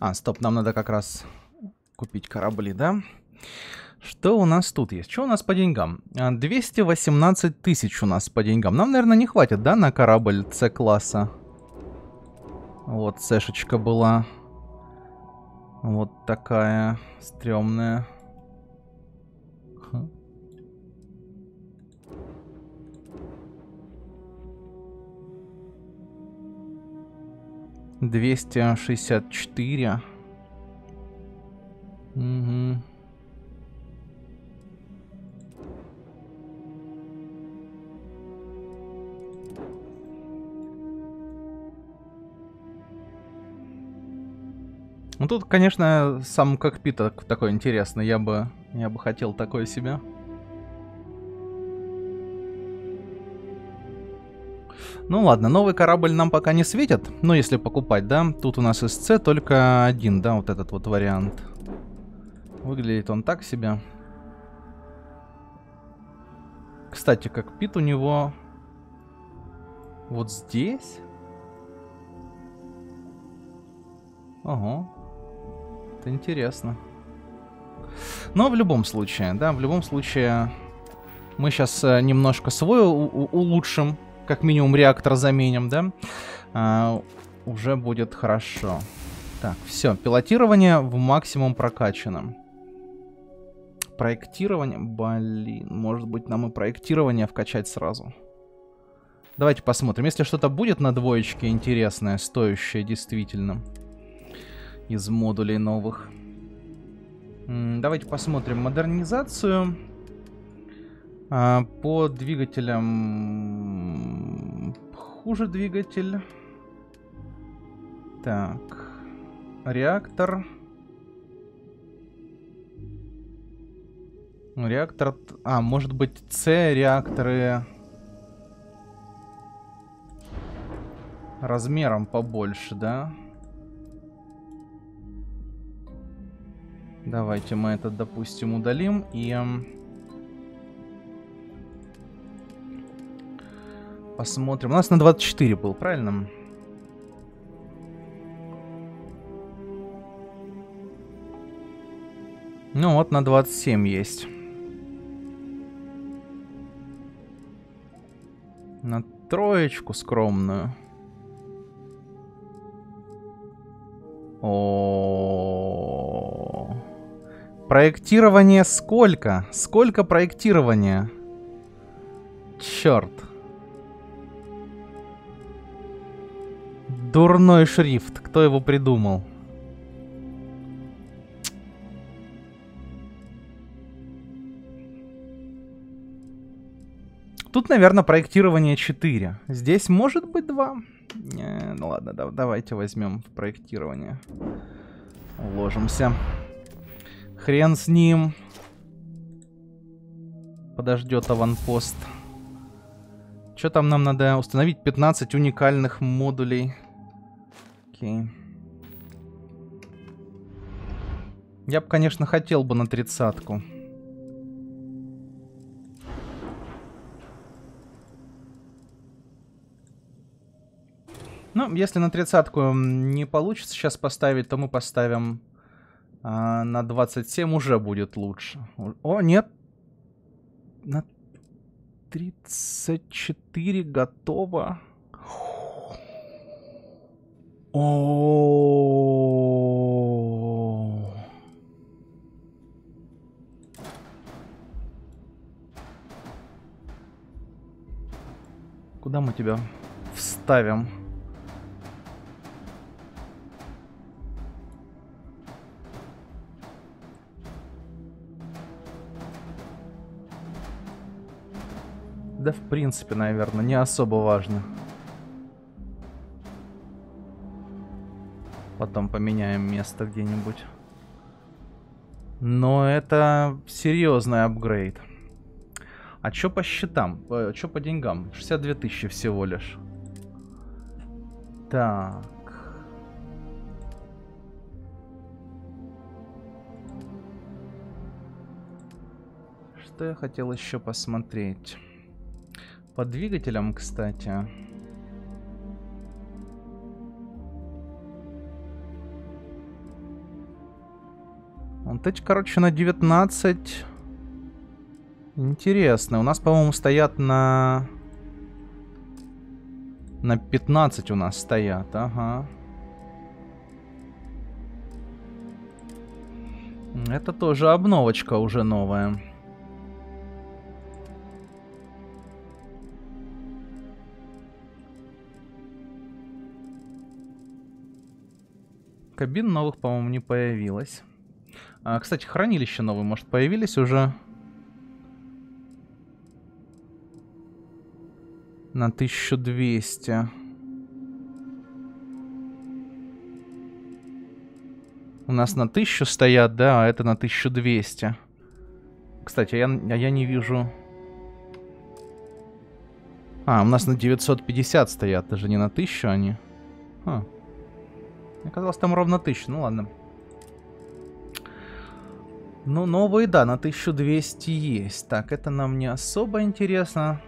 А, стоп, нам надо как раз купить корабли, да? Что у нас тут есть? Что у нас по деньгам? 218 а, тысяч у нас по деньгам. Нам, наверное, не хватит, да, на корабль С-класса? Вот, Сэшечка была. Вот такая стрёмная. Двести шестьдесят четыре. Угу. Ну тут, конечно, сам кокпит такой интересный. Я бы, я бы хотел такой себе. Ну ладно, новый корабль нам пока не светит. Ну, если покупать, да. Тут у нас СЦ только один, да, вот этот вот вариант. Выглядит он так себе. Кстати, кокпит у него вот здесь. Ого. Это интересно. Но в любом случае, да, в любом случае мы сейчас э, немножко свой улучшим, как минимум реактор заменим, да, а, уже будет хорошо. Так, все, пилотирование в максимум прокачано. Проектирование, блин, может быть нам и проектирование вкачать сразу. Давайте посмотрим, если что-то будет на двоечке интересное, стоящее действительно из модулей новых. Давайте посмотрим модернизацию. А, по двигателям хуже двигатель. Так. Реактор. Реактор... А, может быть, С-реакторы... Размером побольше, да? Давайте мы этот, допустим, удалим и... Посмотрим. У нас на 24 был, правильно? Ну вот, на 27 есть. На троечку скромную. О, -о, -о. Проектирование сколько? Сколько проектирования? Черт. Дурной шрифт. Кто его придумал? Тут, наверное, проектирование 4. Здесь может быть 2. Не, ну ладно, да, давайте возьмем проектирование. Уложимся. Хрен с ним. Подождет аванпост. Что там нам надо установить? 15 уникальных модулей. Окей. Я бы, конечно, хотел бы на тридцатку. Ну, если на тридцатку не получится сейчас поставить, то мы поставим а, на 27 уже будет лучше. О, нет. На 34 готово. О. Куда мы тебя вставим? Да, в принципе, наверное, не особо важно. Потом поменяем место где-нибудь. Но это серьезный апгрейд. А чё по счетам? Э, чё по деньгам? 62 тысячи всего лишь. Так. Что я хотел еще посмотреть? По двигателям, кстати. Вот эти, короче, на 19. Интересно. У нас, по-моему, стоят на... На 15 у нас стоят, ага. Это тоже обновочка уже новая. Кабин новых, по-моему, не появилось. А, кстати, хранилище новые, может, появились уже? На 1200. У нас на 1000 стоят, да, а это на 1200. Кстати, я, а я не вижу... А, у нас на 950 стоят, даже не на 1000 они. А. Мне казалось, там ровно 1000. Ну ладно. Ну, новые, да, на 1200 есть. Так, это нам не особо интересно.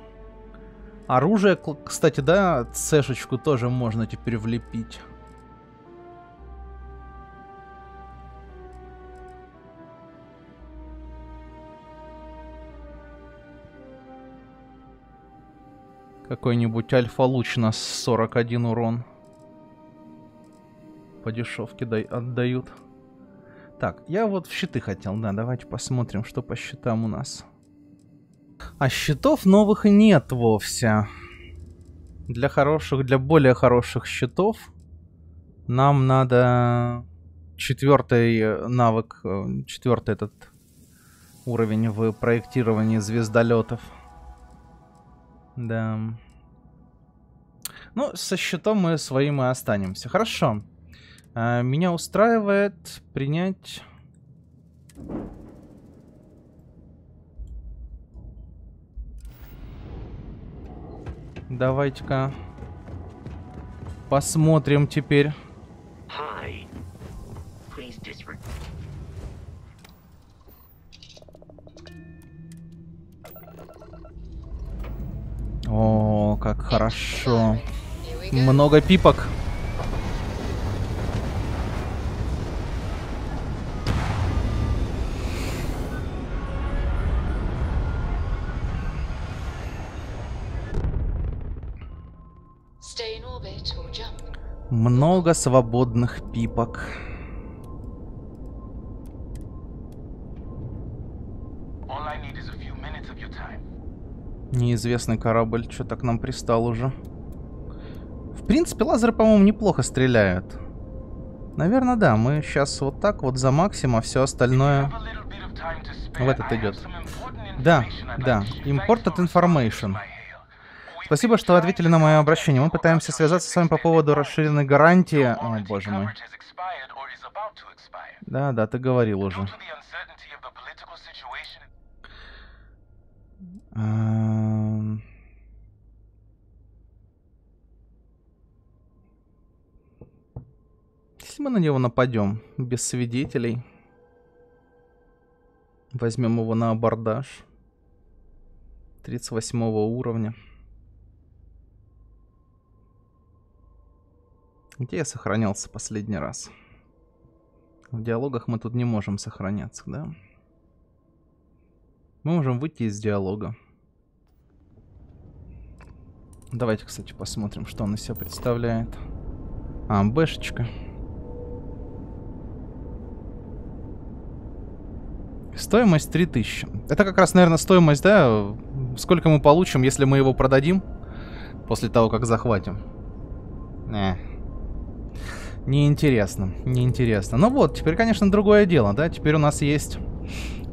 Оружие, кстати, да, цешечку тоже можно теперь влепить. Какой-нибудь альфа-луч на 41 урон по дешевке дай отдают. Так, я вот в щиты хотел, да, давайте посмотрим, что по счетам у нас. А счетов новых нет вовсе. Для хороших, для более хороших счетов нам надо четвертый навык, э, четвертый этот уровень в проектировании звездолетов. Да. Ну, со счетом мы своим и останемся. Хорошо. А, меня устраивает принять... Давайте-ка посмотрим теперь. О, как хорошо. Много пипок. Много свободных пипок. Неизвестный корабль что-то к нам пристал уже. В принципе, лазеры, по-моему, неплохо стреляют. Наверное, да. Мы сейчас вот так вот за максимум, а все остальное в этот идет. Да, да. Imported Information. Спасибо, что ответили на мое обращение. Мы пытаемся связаться с вами по поводу расширенной гарантии. О, боже мой. Да, да, ты говорил уже. Если мы на него нападем без свидетелей, возьмем его на абордаж 38 уровня. Где я сохранялся последний раз? В диалогах мы тут не можем сохраняться, да? Мы можем выйти из диалога. Давайте, кстати, посмотрим, что он из себя представляет. А, бэшечка. Стоимость 3000. Это как раз, наверное, стоимость, да? Сколько мы получим, если мы его продадим? После того, как захватим. Не. Неинтересно, неинтересно. Ну вот, теперь, конечно, другое дело, да? Теперь у нас есть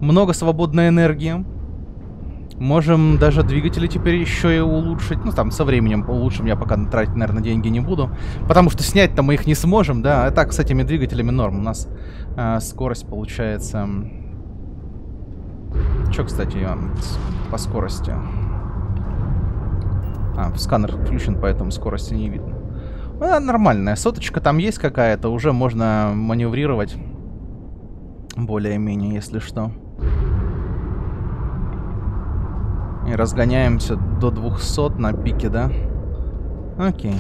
много свободной энергии. Можем даже двигатели теперь еще и улучшить. Ну, там, со временем улучшим. Я пока тратить, наверное, деньги не буду. Потому что снять-то мы их не сможем, да. А так, с этими двигателями норм. У нас э, скорость получается... Че, кстати, по скорости? А, сканер включен, поэтому скорости не видно. Ну, нормальная соточка там есть какая-то, уже можно маневрировать. Более-менее, если что. И разгоняемся до 200 на пике, да? Окей.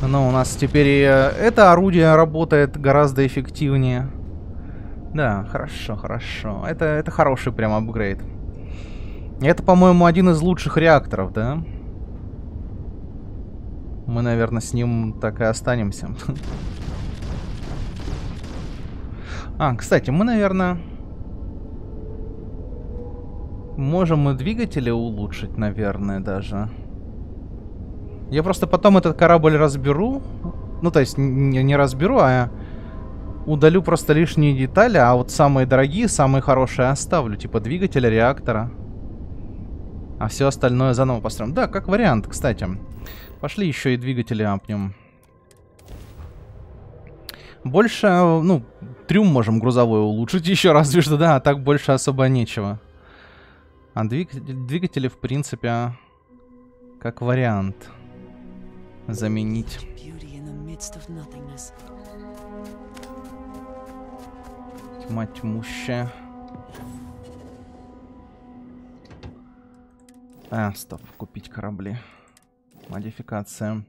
Но у нас теперь э, это орудие работает гораздо эффективнее. Да, хорошо, хорошо. Это, это хороший прям апгрейд. Это, по-моему, один из лучших реакторов, да? Да. Мы, наверное, с ним так и останемся. А, кстати, мы, наверное... Можем и двигатели улучшить, наверное, даже. Я просто потом этот корабль разберу. Ну, то есть, не, не разберу, а удалю просто лишние детали, а вот самые дорогие, самые хорошие оставлю. Типа двигателя, реактора. А все остальное заново построим. Да, как вариант, кстати. Пошли еще и двигатели апнем. Больше, ну, трюм можем грузовой улучшить еще разве что, да, а так больше особо нечего. А двигатели, двигатели в принципе, как вариант заменить. Тьма тьмущая. А, стоп, купить корабли. Модификация.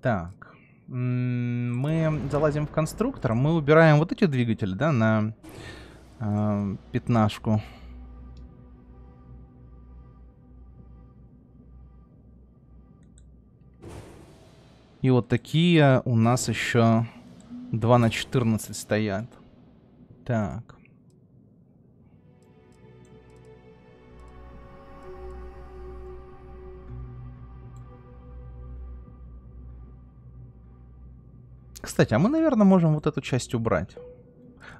Так. Мы залазим в конструктор. Мы убираем вот эти двигатели, да, на э, пятнашку. И вот такие у нас еще 2 на 14 стоят. Так. Кстати, а мы, наверное, можем вот эту часть убрать.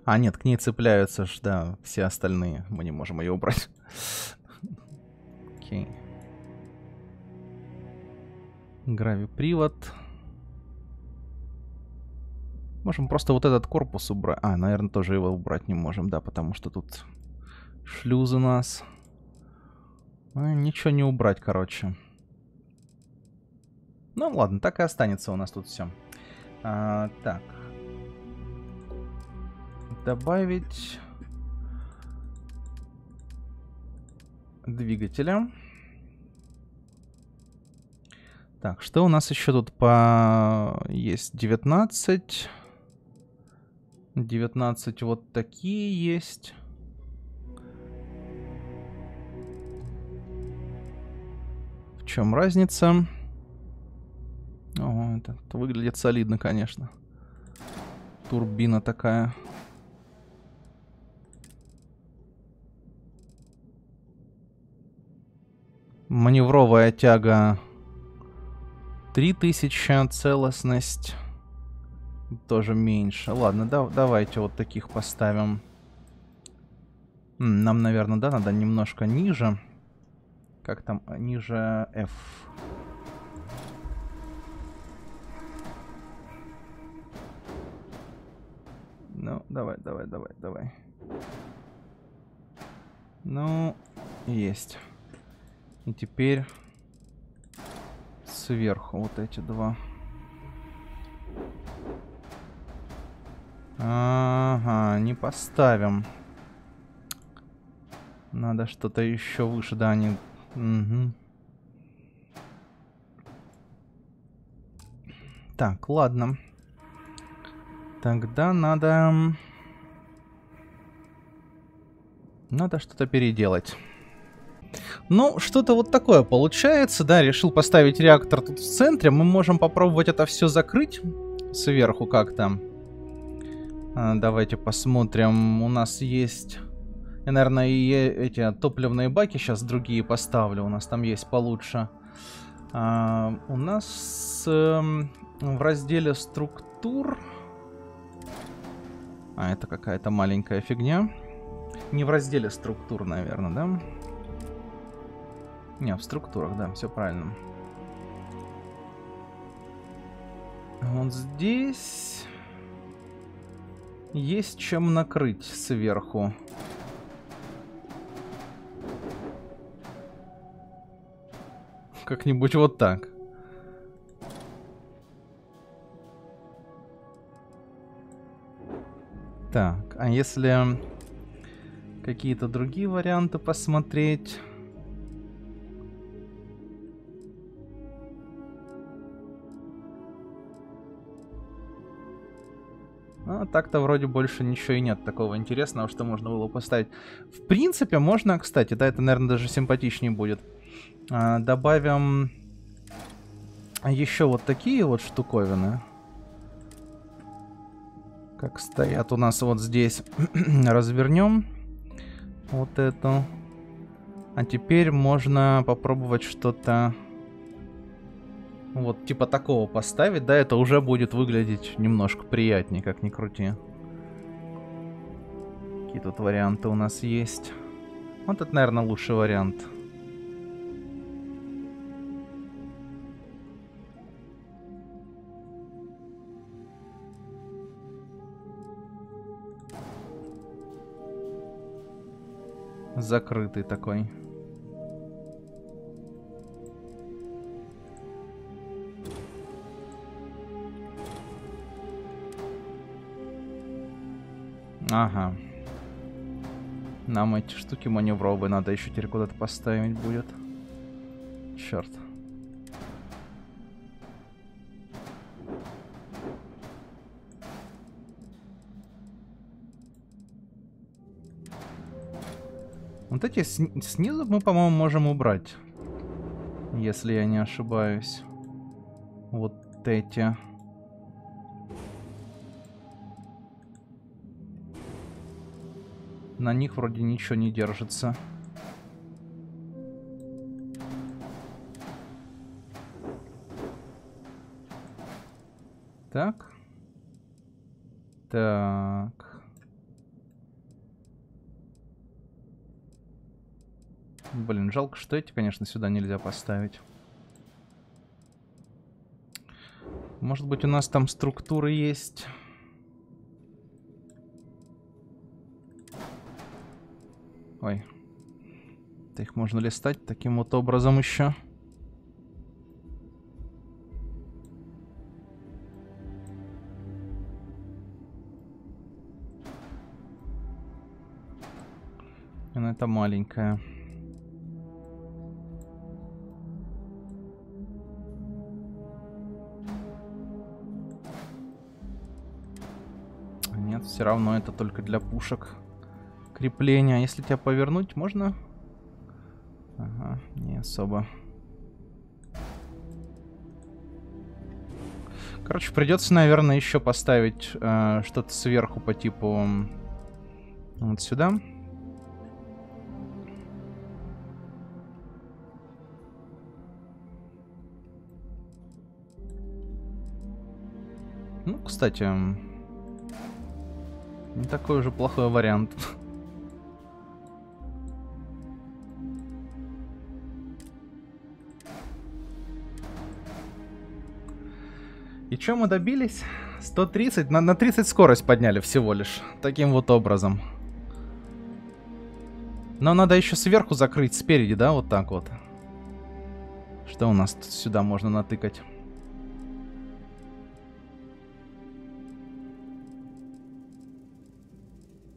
А, нет, к ней цепляются ж, да, все остальные. Мы не можем ее убрать. Окей. Гравипривод. Можем просто вот этот корпус убрать. А, наверное, тоже его убрать не можем, да, потому что тут шлюз у нас. Ну, ничего не убрать, короче. Ну ладно, так и останется у нас тут все. А, так. Добавить двигателя. Так, что у нас еще тут по... Есть 19. 19 вот такие есть. В чем разница? О, это, это выглядит солидно, конечно. Турбина такая. Маневровая тяга 3000, целостность тоже меньше. Ладно, да, давайте вот таких поставим. Нам, наверное, да, надо немножко ниже. Как там? Ниже F. Ну, давай, давай, давай, давай. Ну, есть. И теперь сверху вот эти два. Ага, не поставим. Надо что-то еще выше, да, они... Угу. Так, ладно. Тогда надо... Надо что-то переделать. Ну, что-то вот такое получается, да, решил поставить реактор тут в центре. Мы можем попробовать это все закрыть сверху как-то. А, давайте посмотрим. У нас есть... Я, наверное, и эти топливные баки сейчас другие поставлю. У нас там есть получше. А, у нас э, в разделе структур... А, это какая-то маленькая фигня. Не в разделе структур, наверное, да? Не, в структурах, да, все правильно. Вот здесь... Есть чем накрыть сверху. Как-нибудь вот так. Так, а если какие-то другие варианты посмотреть... А так-то вроде больше ничего и нет такого интересного, что можно было поставить. В принципе, можно, кстати, да, это, наверное, даже симпатичнее будет. А, добавим еще вот такие вот штуковины. Как стоят у нас вот здесь. Развернем вот эту. А теперь можно попробовать что-то вот типа такого поставить, да, это уже будет выглядеть немножко приятнее, как ни крути. Какие тут варианты у нас есть. Вот это, наверное, лучший вариант. Закрытый такой. Ага. Нам эти штуки маневровые надо еще теперь куда-то поставить будет. Черт. Вот эти сни снизу мы, по-моему, можем убрать. Если я не ошибаюсь. Вот эти. На них вроде ничего не держится. Так. Так. Блин, жалко, что эти, конечно, сюда нельзя поставить. Может быть, у нас там структуры есть... Ой. Это их можно листать таким вот образом еще. Это маленькая. Все равно это только для пушек. Крепления. А если тебя повернуть, можно? Ага, не особо. Короче, придется, наверное, еще поставить э, что-то сверху по типу вот сюда. Ну, кстати, не такой уже плохой вариант. И что мы добились? 130, на, на 30 скорость подняли всего лишь. Таким вот образом. Но надо еще сверху закрыть, спереди, да, вот так вот. Что у нас тут сюда можно натыкать?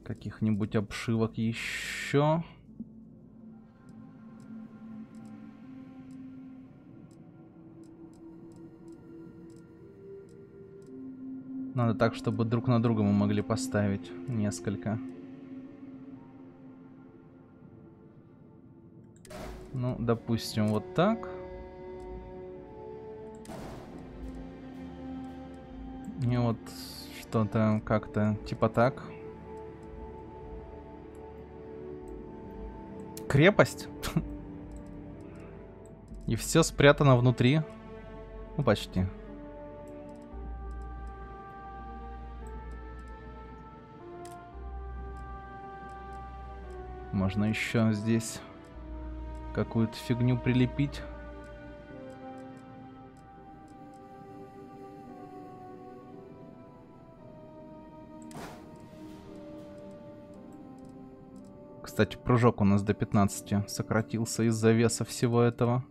Каких-нибудь обшивок еще. Надо так, чтобы друг на друга мы могли поставить несколько. Ну, допустим, вот так. И вот что-то как-то типа так. Крепость? И все спрятано внутри. Ну, почти. Можно еще здесь какую-то фигню прилепить. Кстати, прыжок у нас до 15 сократился из-за веса всего этого.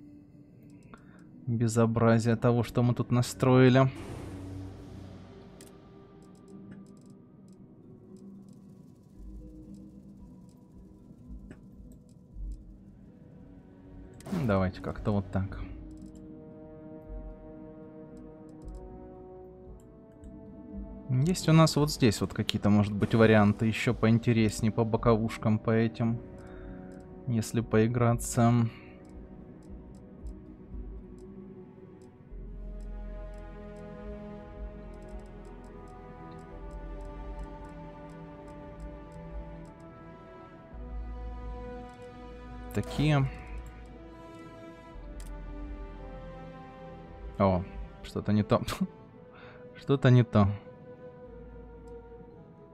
Безобразия того, что мы тут настроили. Давайте как-то вот так. Есть у нас вот здесь вот какие-то, может быть, варианты еще поинтереснее по боковушкам, по этим. Если поиграться. Такие. О, что-то не то. Что-то не то.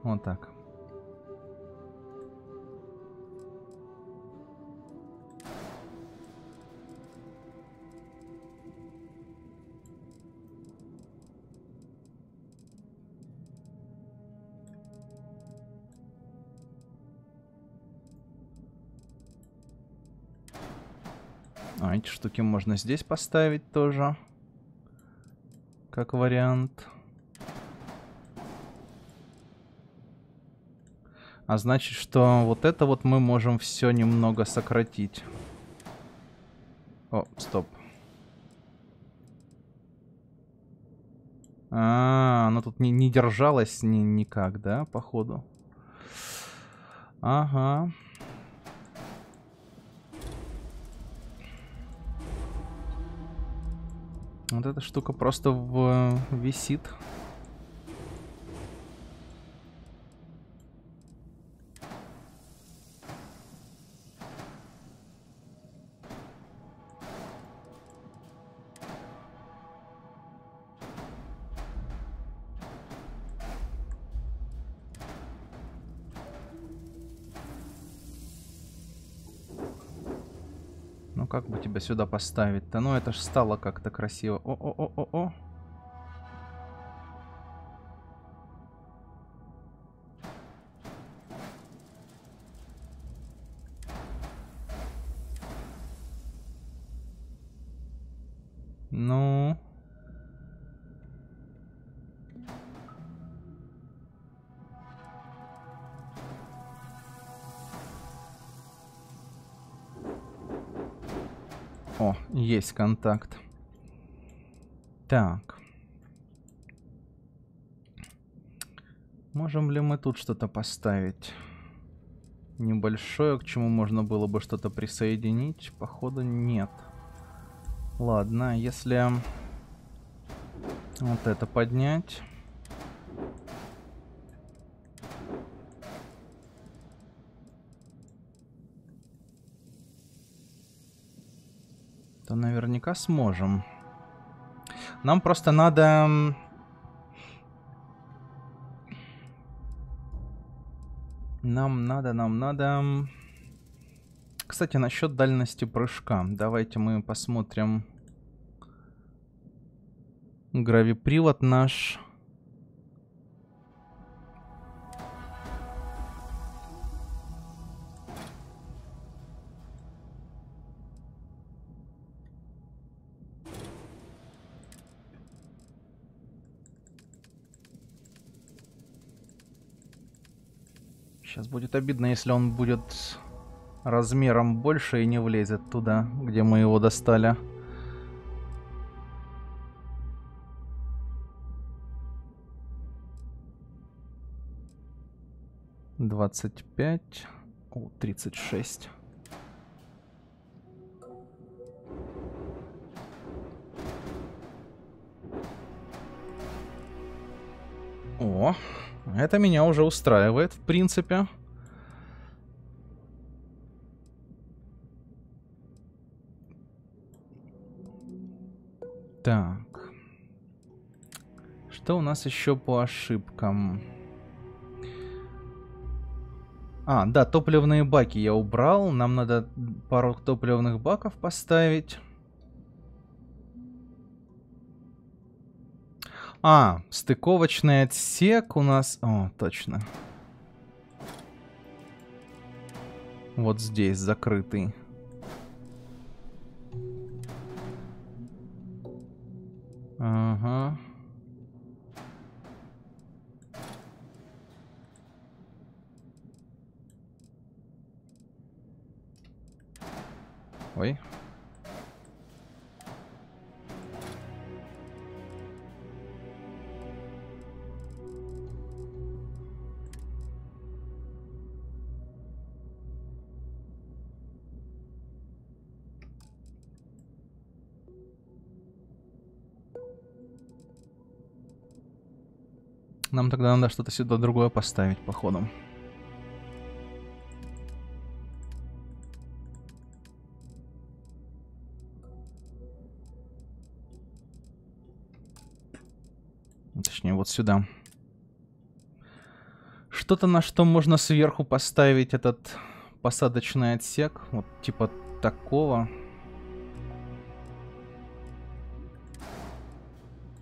Вот так. А, эти штуки можно здесь поставить тоже. Как вариант. А значит, что вот это вот мы можем все немного сократить. О, стоп. А, оно тут не, не держалось ни, никак, да, походу? Ага. Вот эта штука просто в, висит. Сюда поставить-то? Ну, это ж стало как-то красиво. О-о-о-о-о. Есть контакт. Так. Можем ли мы тут что-то поставить? Небольшое, к чему можно было бы что-то присоединить? Походу нет. Ладно, если вот это поднять... наверняка сможем. Нам просто надо... Нам надо, нам надо... Кстати, насчет дальности прыжка. Давайте мы посмотрим. Гравипривод наш... будет обидно, если он будет размером больше и не влезет туда, где мы его достали. Двадцать пять. Тридцать шесть. О, это меня уже устраивает, в принципе. Так. Что у нас еще по ошибкам? А, да, топливные баки я убрал. Нам надо пару топливных баков поставить. А, стыковочный отсек у нас... О, точно. Вот здесь закрытый. Ага. Ой. Нам тогда надо что-то сюда другое поставить, походу. Точнее, вот сюда. Что-то, на что можно сверху поставить этот посадочный отсек. Вот типа такого.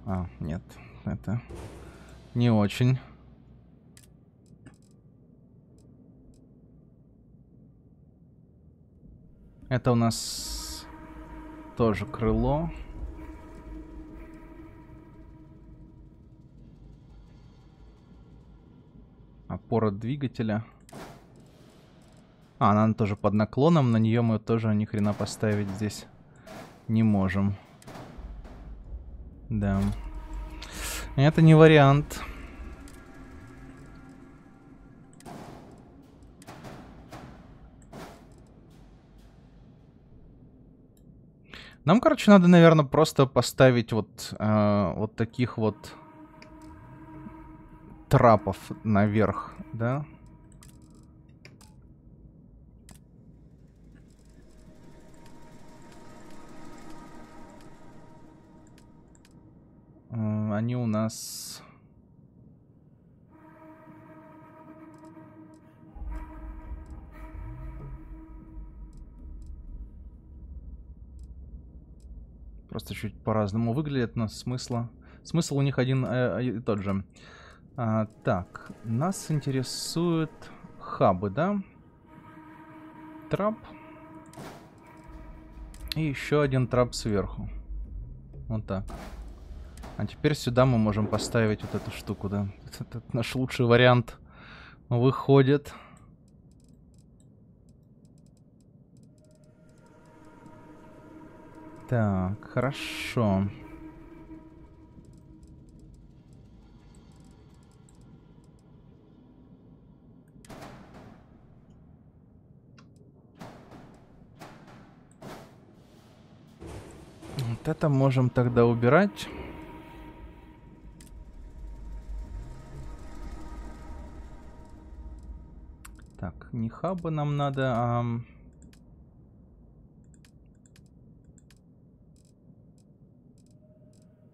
А, нет, это... Не очень. Это у нас тоже крыло. Опора двигателя. А, она тоже под наклоном, на нее мы тоже ни хрена поставить здесь не можем. Да. Это не вариант. Нам, короче, надо, наверное, просто поставить вот, э, вот таких вот трапов наверх, да? Э, они у нас... Просто чуть по-разному выглядят, но смысла... Смысл у них один э, и тот же. А, так, нас интересуют хабы, да? Трап. И еще один трап сверху. Вот так. А теперь сюда мы можем поставить вот эту штуку, да. Это, наш лучший вариант выходит. Так, хорошо. Вот это можем тогда убирать. Хабы нам надо, а...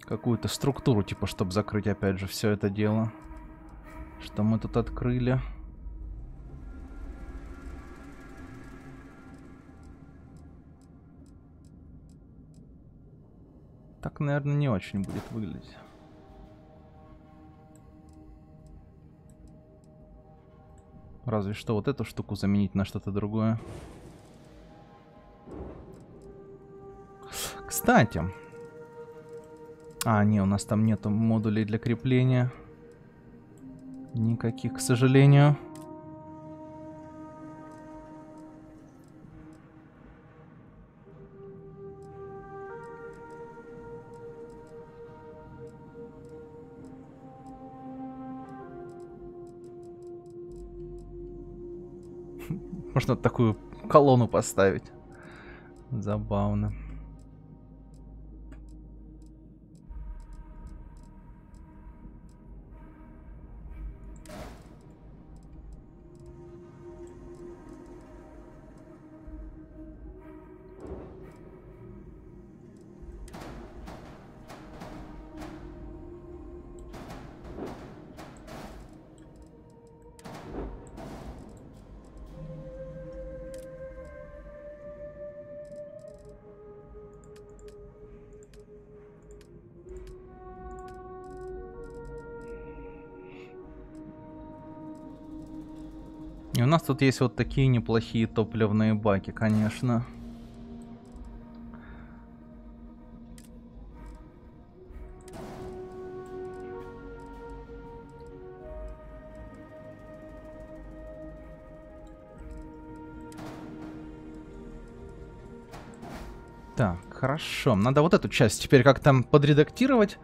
Какую-то структуру, типа, чтобы закрыть, опять же, все это дело. Что мы тут открыли. Так, наверное, не очень будет выглядеть. Разве что вот эту штуку заменить на что-то другое. Кстати. А, не, у нас там нету модулей для крепления. Никаких, к сожалению. Можно такую колонну поставить. Забавно. Тут есть вот такие неплохие топливные баки, конечно. Так, хорошо. Надо вот эту часть теперь как-то подредактировать.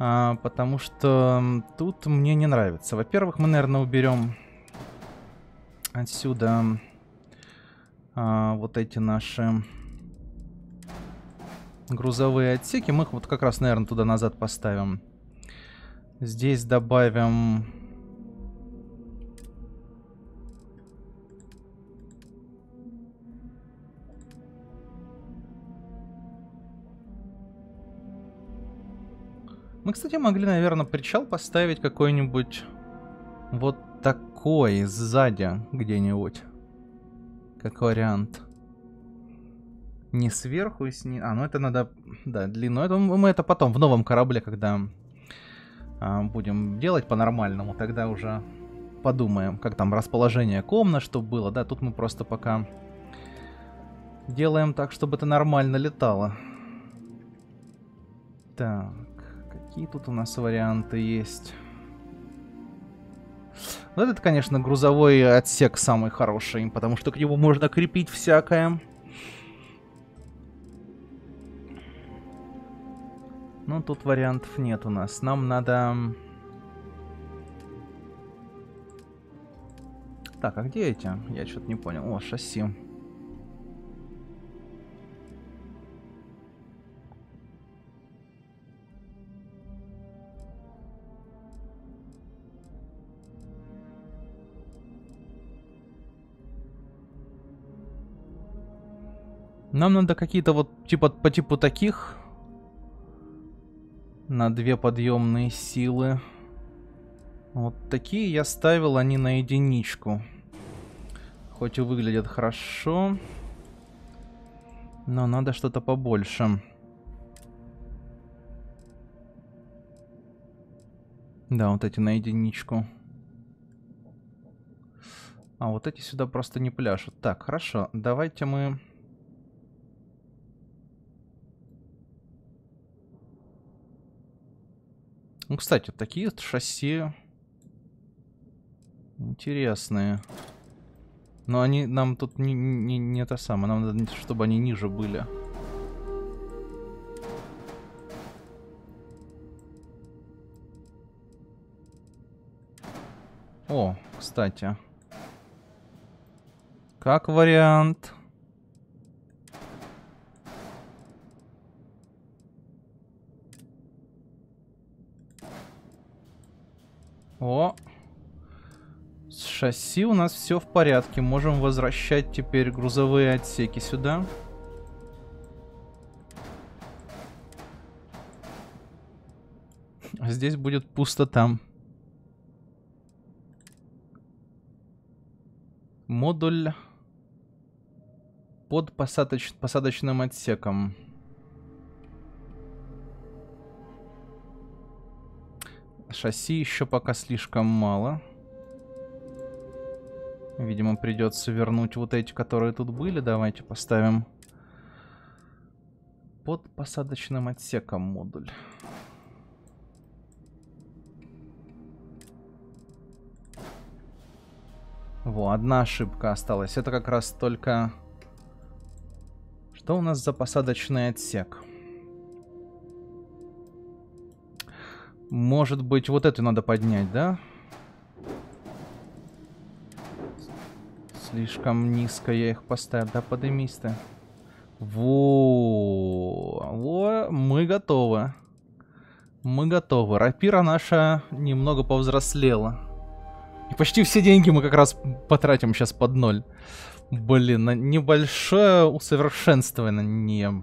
А, потому что тут мне не нравится. Во-первых, мы, наверное, уберем отсюда а, вот эти наши грузовые отсеки. Мы их вот как раз, наверное, туда назад поставим. Здесь добавим... Мы, кстати, могли, наверное, причал поставить какой-нибудь вот такой сзади где-нибудь. Как вариант. Не сверху и сни... А, ну это надо... Да, длину. Это, мы это потом в новом корабле, когда а, будем делать по-нормальному, тогда уже подумаем, как там расположение комнат, чтобы было. Да, тут мы просто пока делаем так, чтобы это нормально летало. Так, какие тут у нас варианты есть? Вот этот, конечно, грузовой отсек самый хороший, потому что к нему можно крепить всякое. Ну, тут вариантов нет у нас. Нам надо... Так, а где эти? Я что-то не понял. О, шасси. Нам надо какие-то вот типа по типу таких на две подъемные силы. Вот такие я ставил, они на единичку. Хоть и выглядят хорошо. Но надо что-то побольше. Да, вот эти на единичку. А вот эти сюда просто не пляшут. Так, хорошо. Давайте мы... Ну, кстати, такие шасси интересные. Но они нам тут не, не, не это самое. Нам надо, чтобы они ниже были. О, кстати. Как вариант. О, с шасси у нас все в порядке. Можем возвращать теперь грузовые отсеки сюда. А здесь будет пустота. Модуль под посадоч... посадочным отсеком. Шасси еще пока слишком мало. Видимо, придется вернуть вот эти, которые тут были. Давайте поставим под посадочным отсеком модуль. Во, одна ошибка осталась. Это как раз только... Что у нас за посадочный отсек? Может быть, вот эту надо поднять, да? Слишком низко я их поставил. Да подымись ты. Во, во, мы готовы. Мы готовы. Рапира наша немного повзрослела. И почти все деньги мы как раз потратим сейчас под ноль. Блин, небольшое усовершенствование.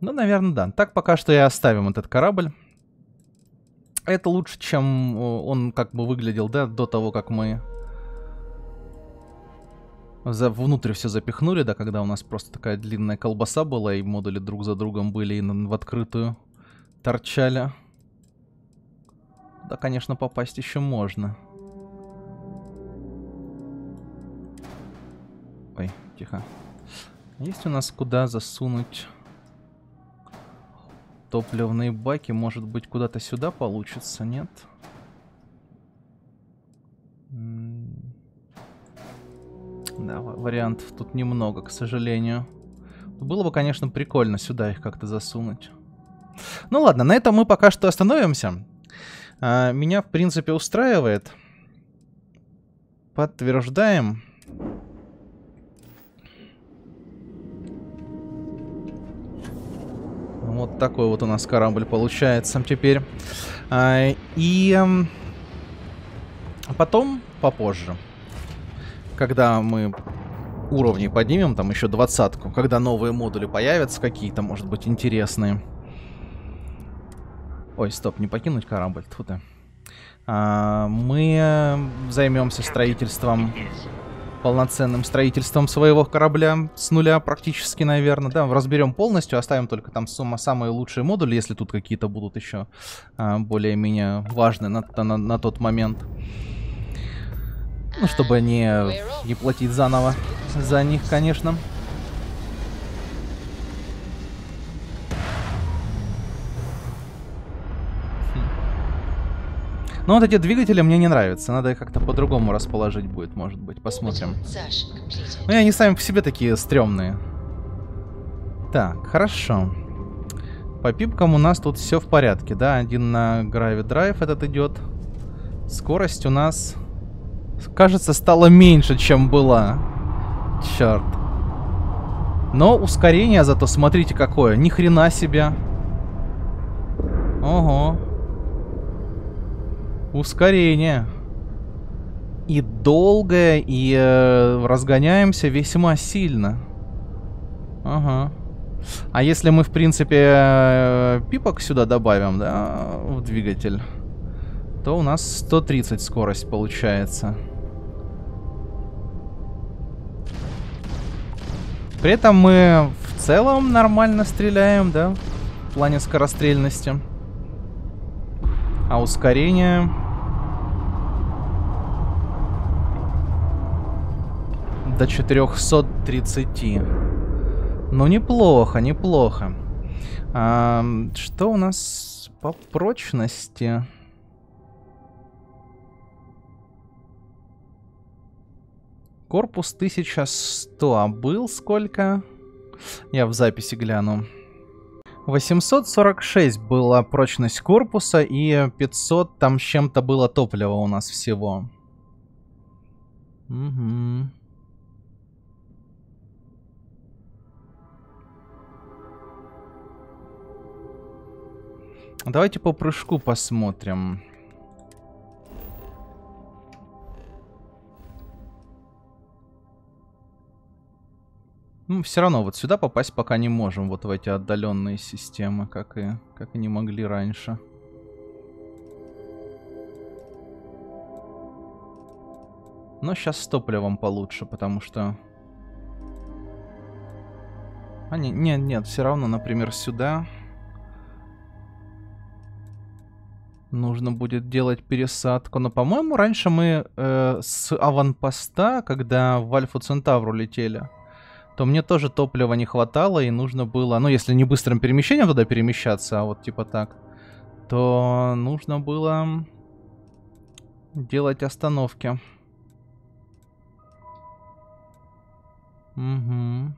Ну, наверное, да. Так пока что и оставим этот корабль. Это лучше, чем он как бы выглядел, да, до того, как мы за, внутрь все запихнули, да, когда у нас просто такая длинная колбаса была, и модули друг за другом были и в открытую торчали. Да, конечно, попасть еще можно. Ой, тихо. Есть у нас куда засунуть топливные баки? Может быть, куда-то сюда получится, нет? Да, вариантов тут немного, к сожалению. Было бы, конечно, прикольно сюда их как-то засунуть. Ну ладно, на этом мы пока что остановимся. А, меня, в принципе, устраивает. Подтверждаем. Вот такой вот у нас корабль получается теперь. А, и потом, попозже, когда мы уровни поднимем, там еще двадцатку, когда новые модули появятся какие-то, может быть, интересные. Ой, стоп, не покинуть корабль, тут а, Мы займемся строительством, полноценным строительством своего корабля с нуля практически, наверное. Да, разберем полностью, оставим только там сумма самые лучшие модули, если тут какие-то будут еще а, более-менее важные на, на, на тот момент. Ну, чтобы не, не платить заново за них, конечно. Хм. Ну вот эти двигатели мне не нравятся. Надо их как-то по-другому расположить будет, может быть. Посмотрим. Ну и они сами по себе такие стрёмные. Так, хорошо. По пипкам у нас тут все в порядке, да? Один на Gravity Drive этот идет. Скорость у нас кажется, стало меньше, чем была. Черт. Но ускорение зато, смотрите какое. Ни хрена себе. Ого. Ускорение. И долгое, и э, разгоняемся весьма сильно. Ага. А если мы, в принципе, э, пипок сюда добавим, да, в двигатель, то у нас 130 скорость получается. При этом мы в целом нормально стреляем, да? В плане скорострельности. А ускорение... До 430. Ну, неплохо, неплохо. А, что у нас по прочности? Корпус 1100. А был сколько? Я в записи гляну. 846 была прочность корпуса и 500 там с чем-то было топлива у нас всего. Угу. Давайте по прыжку посмотрим. Ну, все равно вот сюда попасть пока не можем, вот в эти отдаленные системы, как и, как и не могли раньше. Но сейчас с топливом получше, потому что... А, не, нет, нет, все равно, например, сюда... Нужно будет делать пересадку. Но, по-моему, раньше мы э, с аванпоста, когда в Альфу Центавру летели, то мне тоже топлива не хватало, и нужно было, ну, если не быстрым перемещением туда перемещаться, а вот типа так, то нужно было делать остановки. Угу.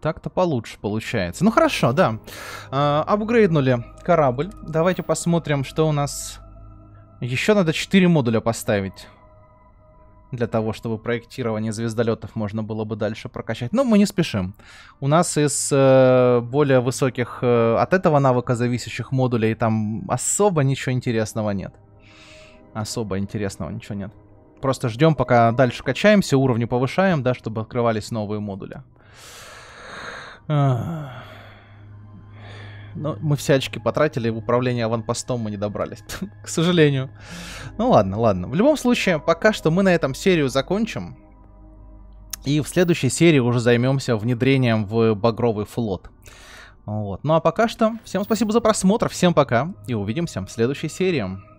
Так-то получше получается. Ну хорошо, да. А, апгрейднули корабль. Давайте посмотрим, что у нас... Еще надо 4 модуля поставить для того, чтобы проектирование звездолетов можно было бы дальше прокачать. Но мы не спешим. У нас из э, более высоких э, от этого навыка зависящих модулей там особо ничего интересного нет. Особо интересного ничего нет. Просто ждем, пока дальше качаемся, уровни повышаем, да, чтобы открывались новые модули. Но мы все потратили, в управление аванпостом мы не добрались, к сожалению. Ну ладно, ладно. В любом случае, пока что мы на этом серию закончим. И в следующей серии уже займемся внедрением в Багровый флот. Вот. Ну а пока что, всем спасибо за просмотр, всем пока, и увидимся в следующей серии.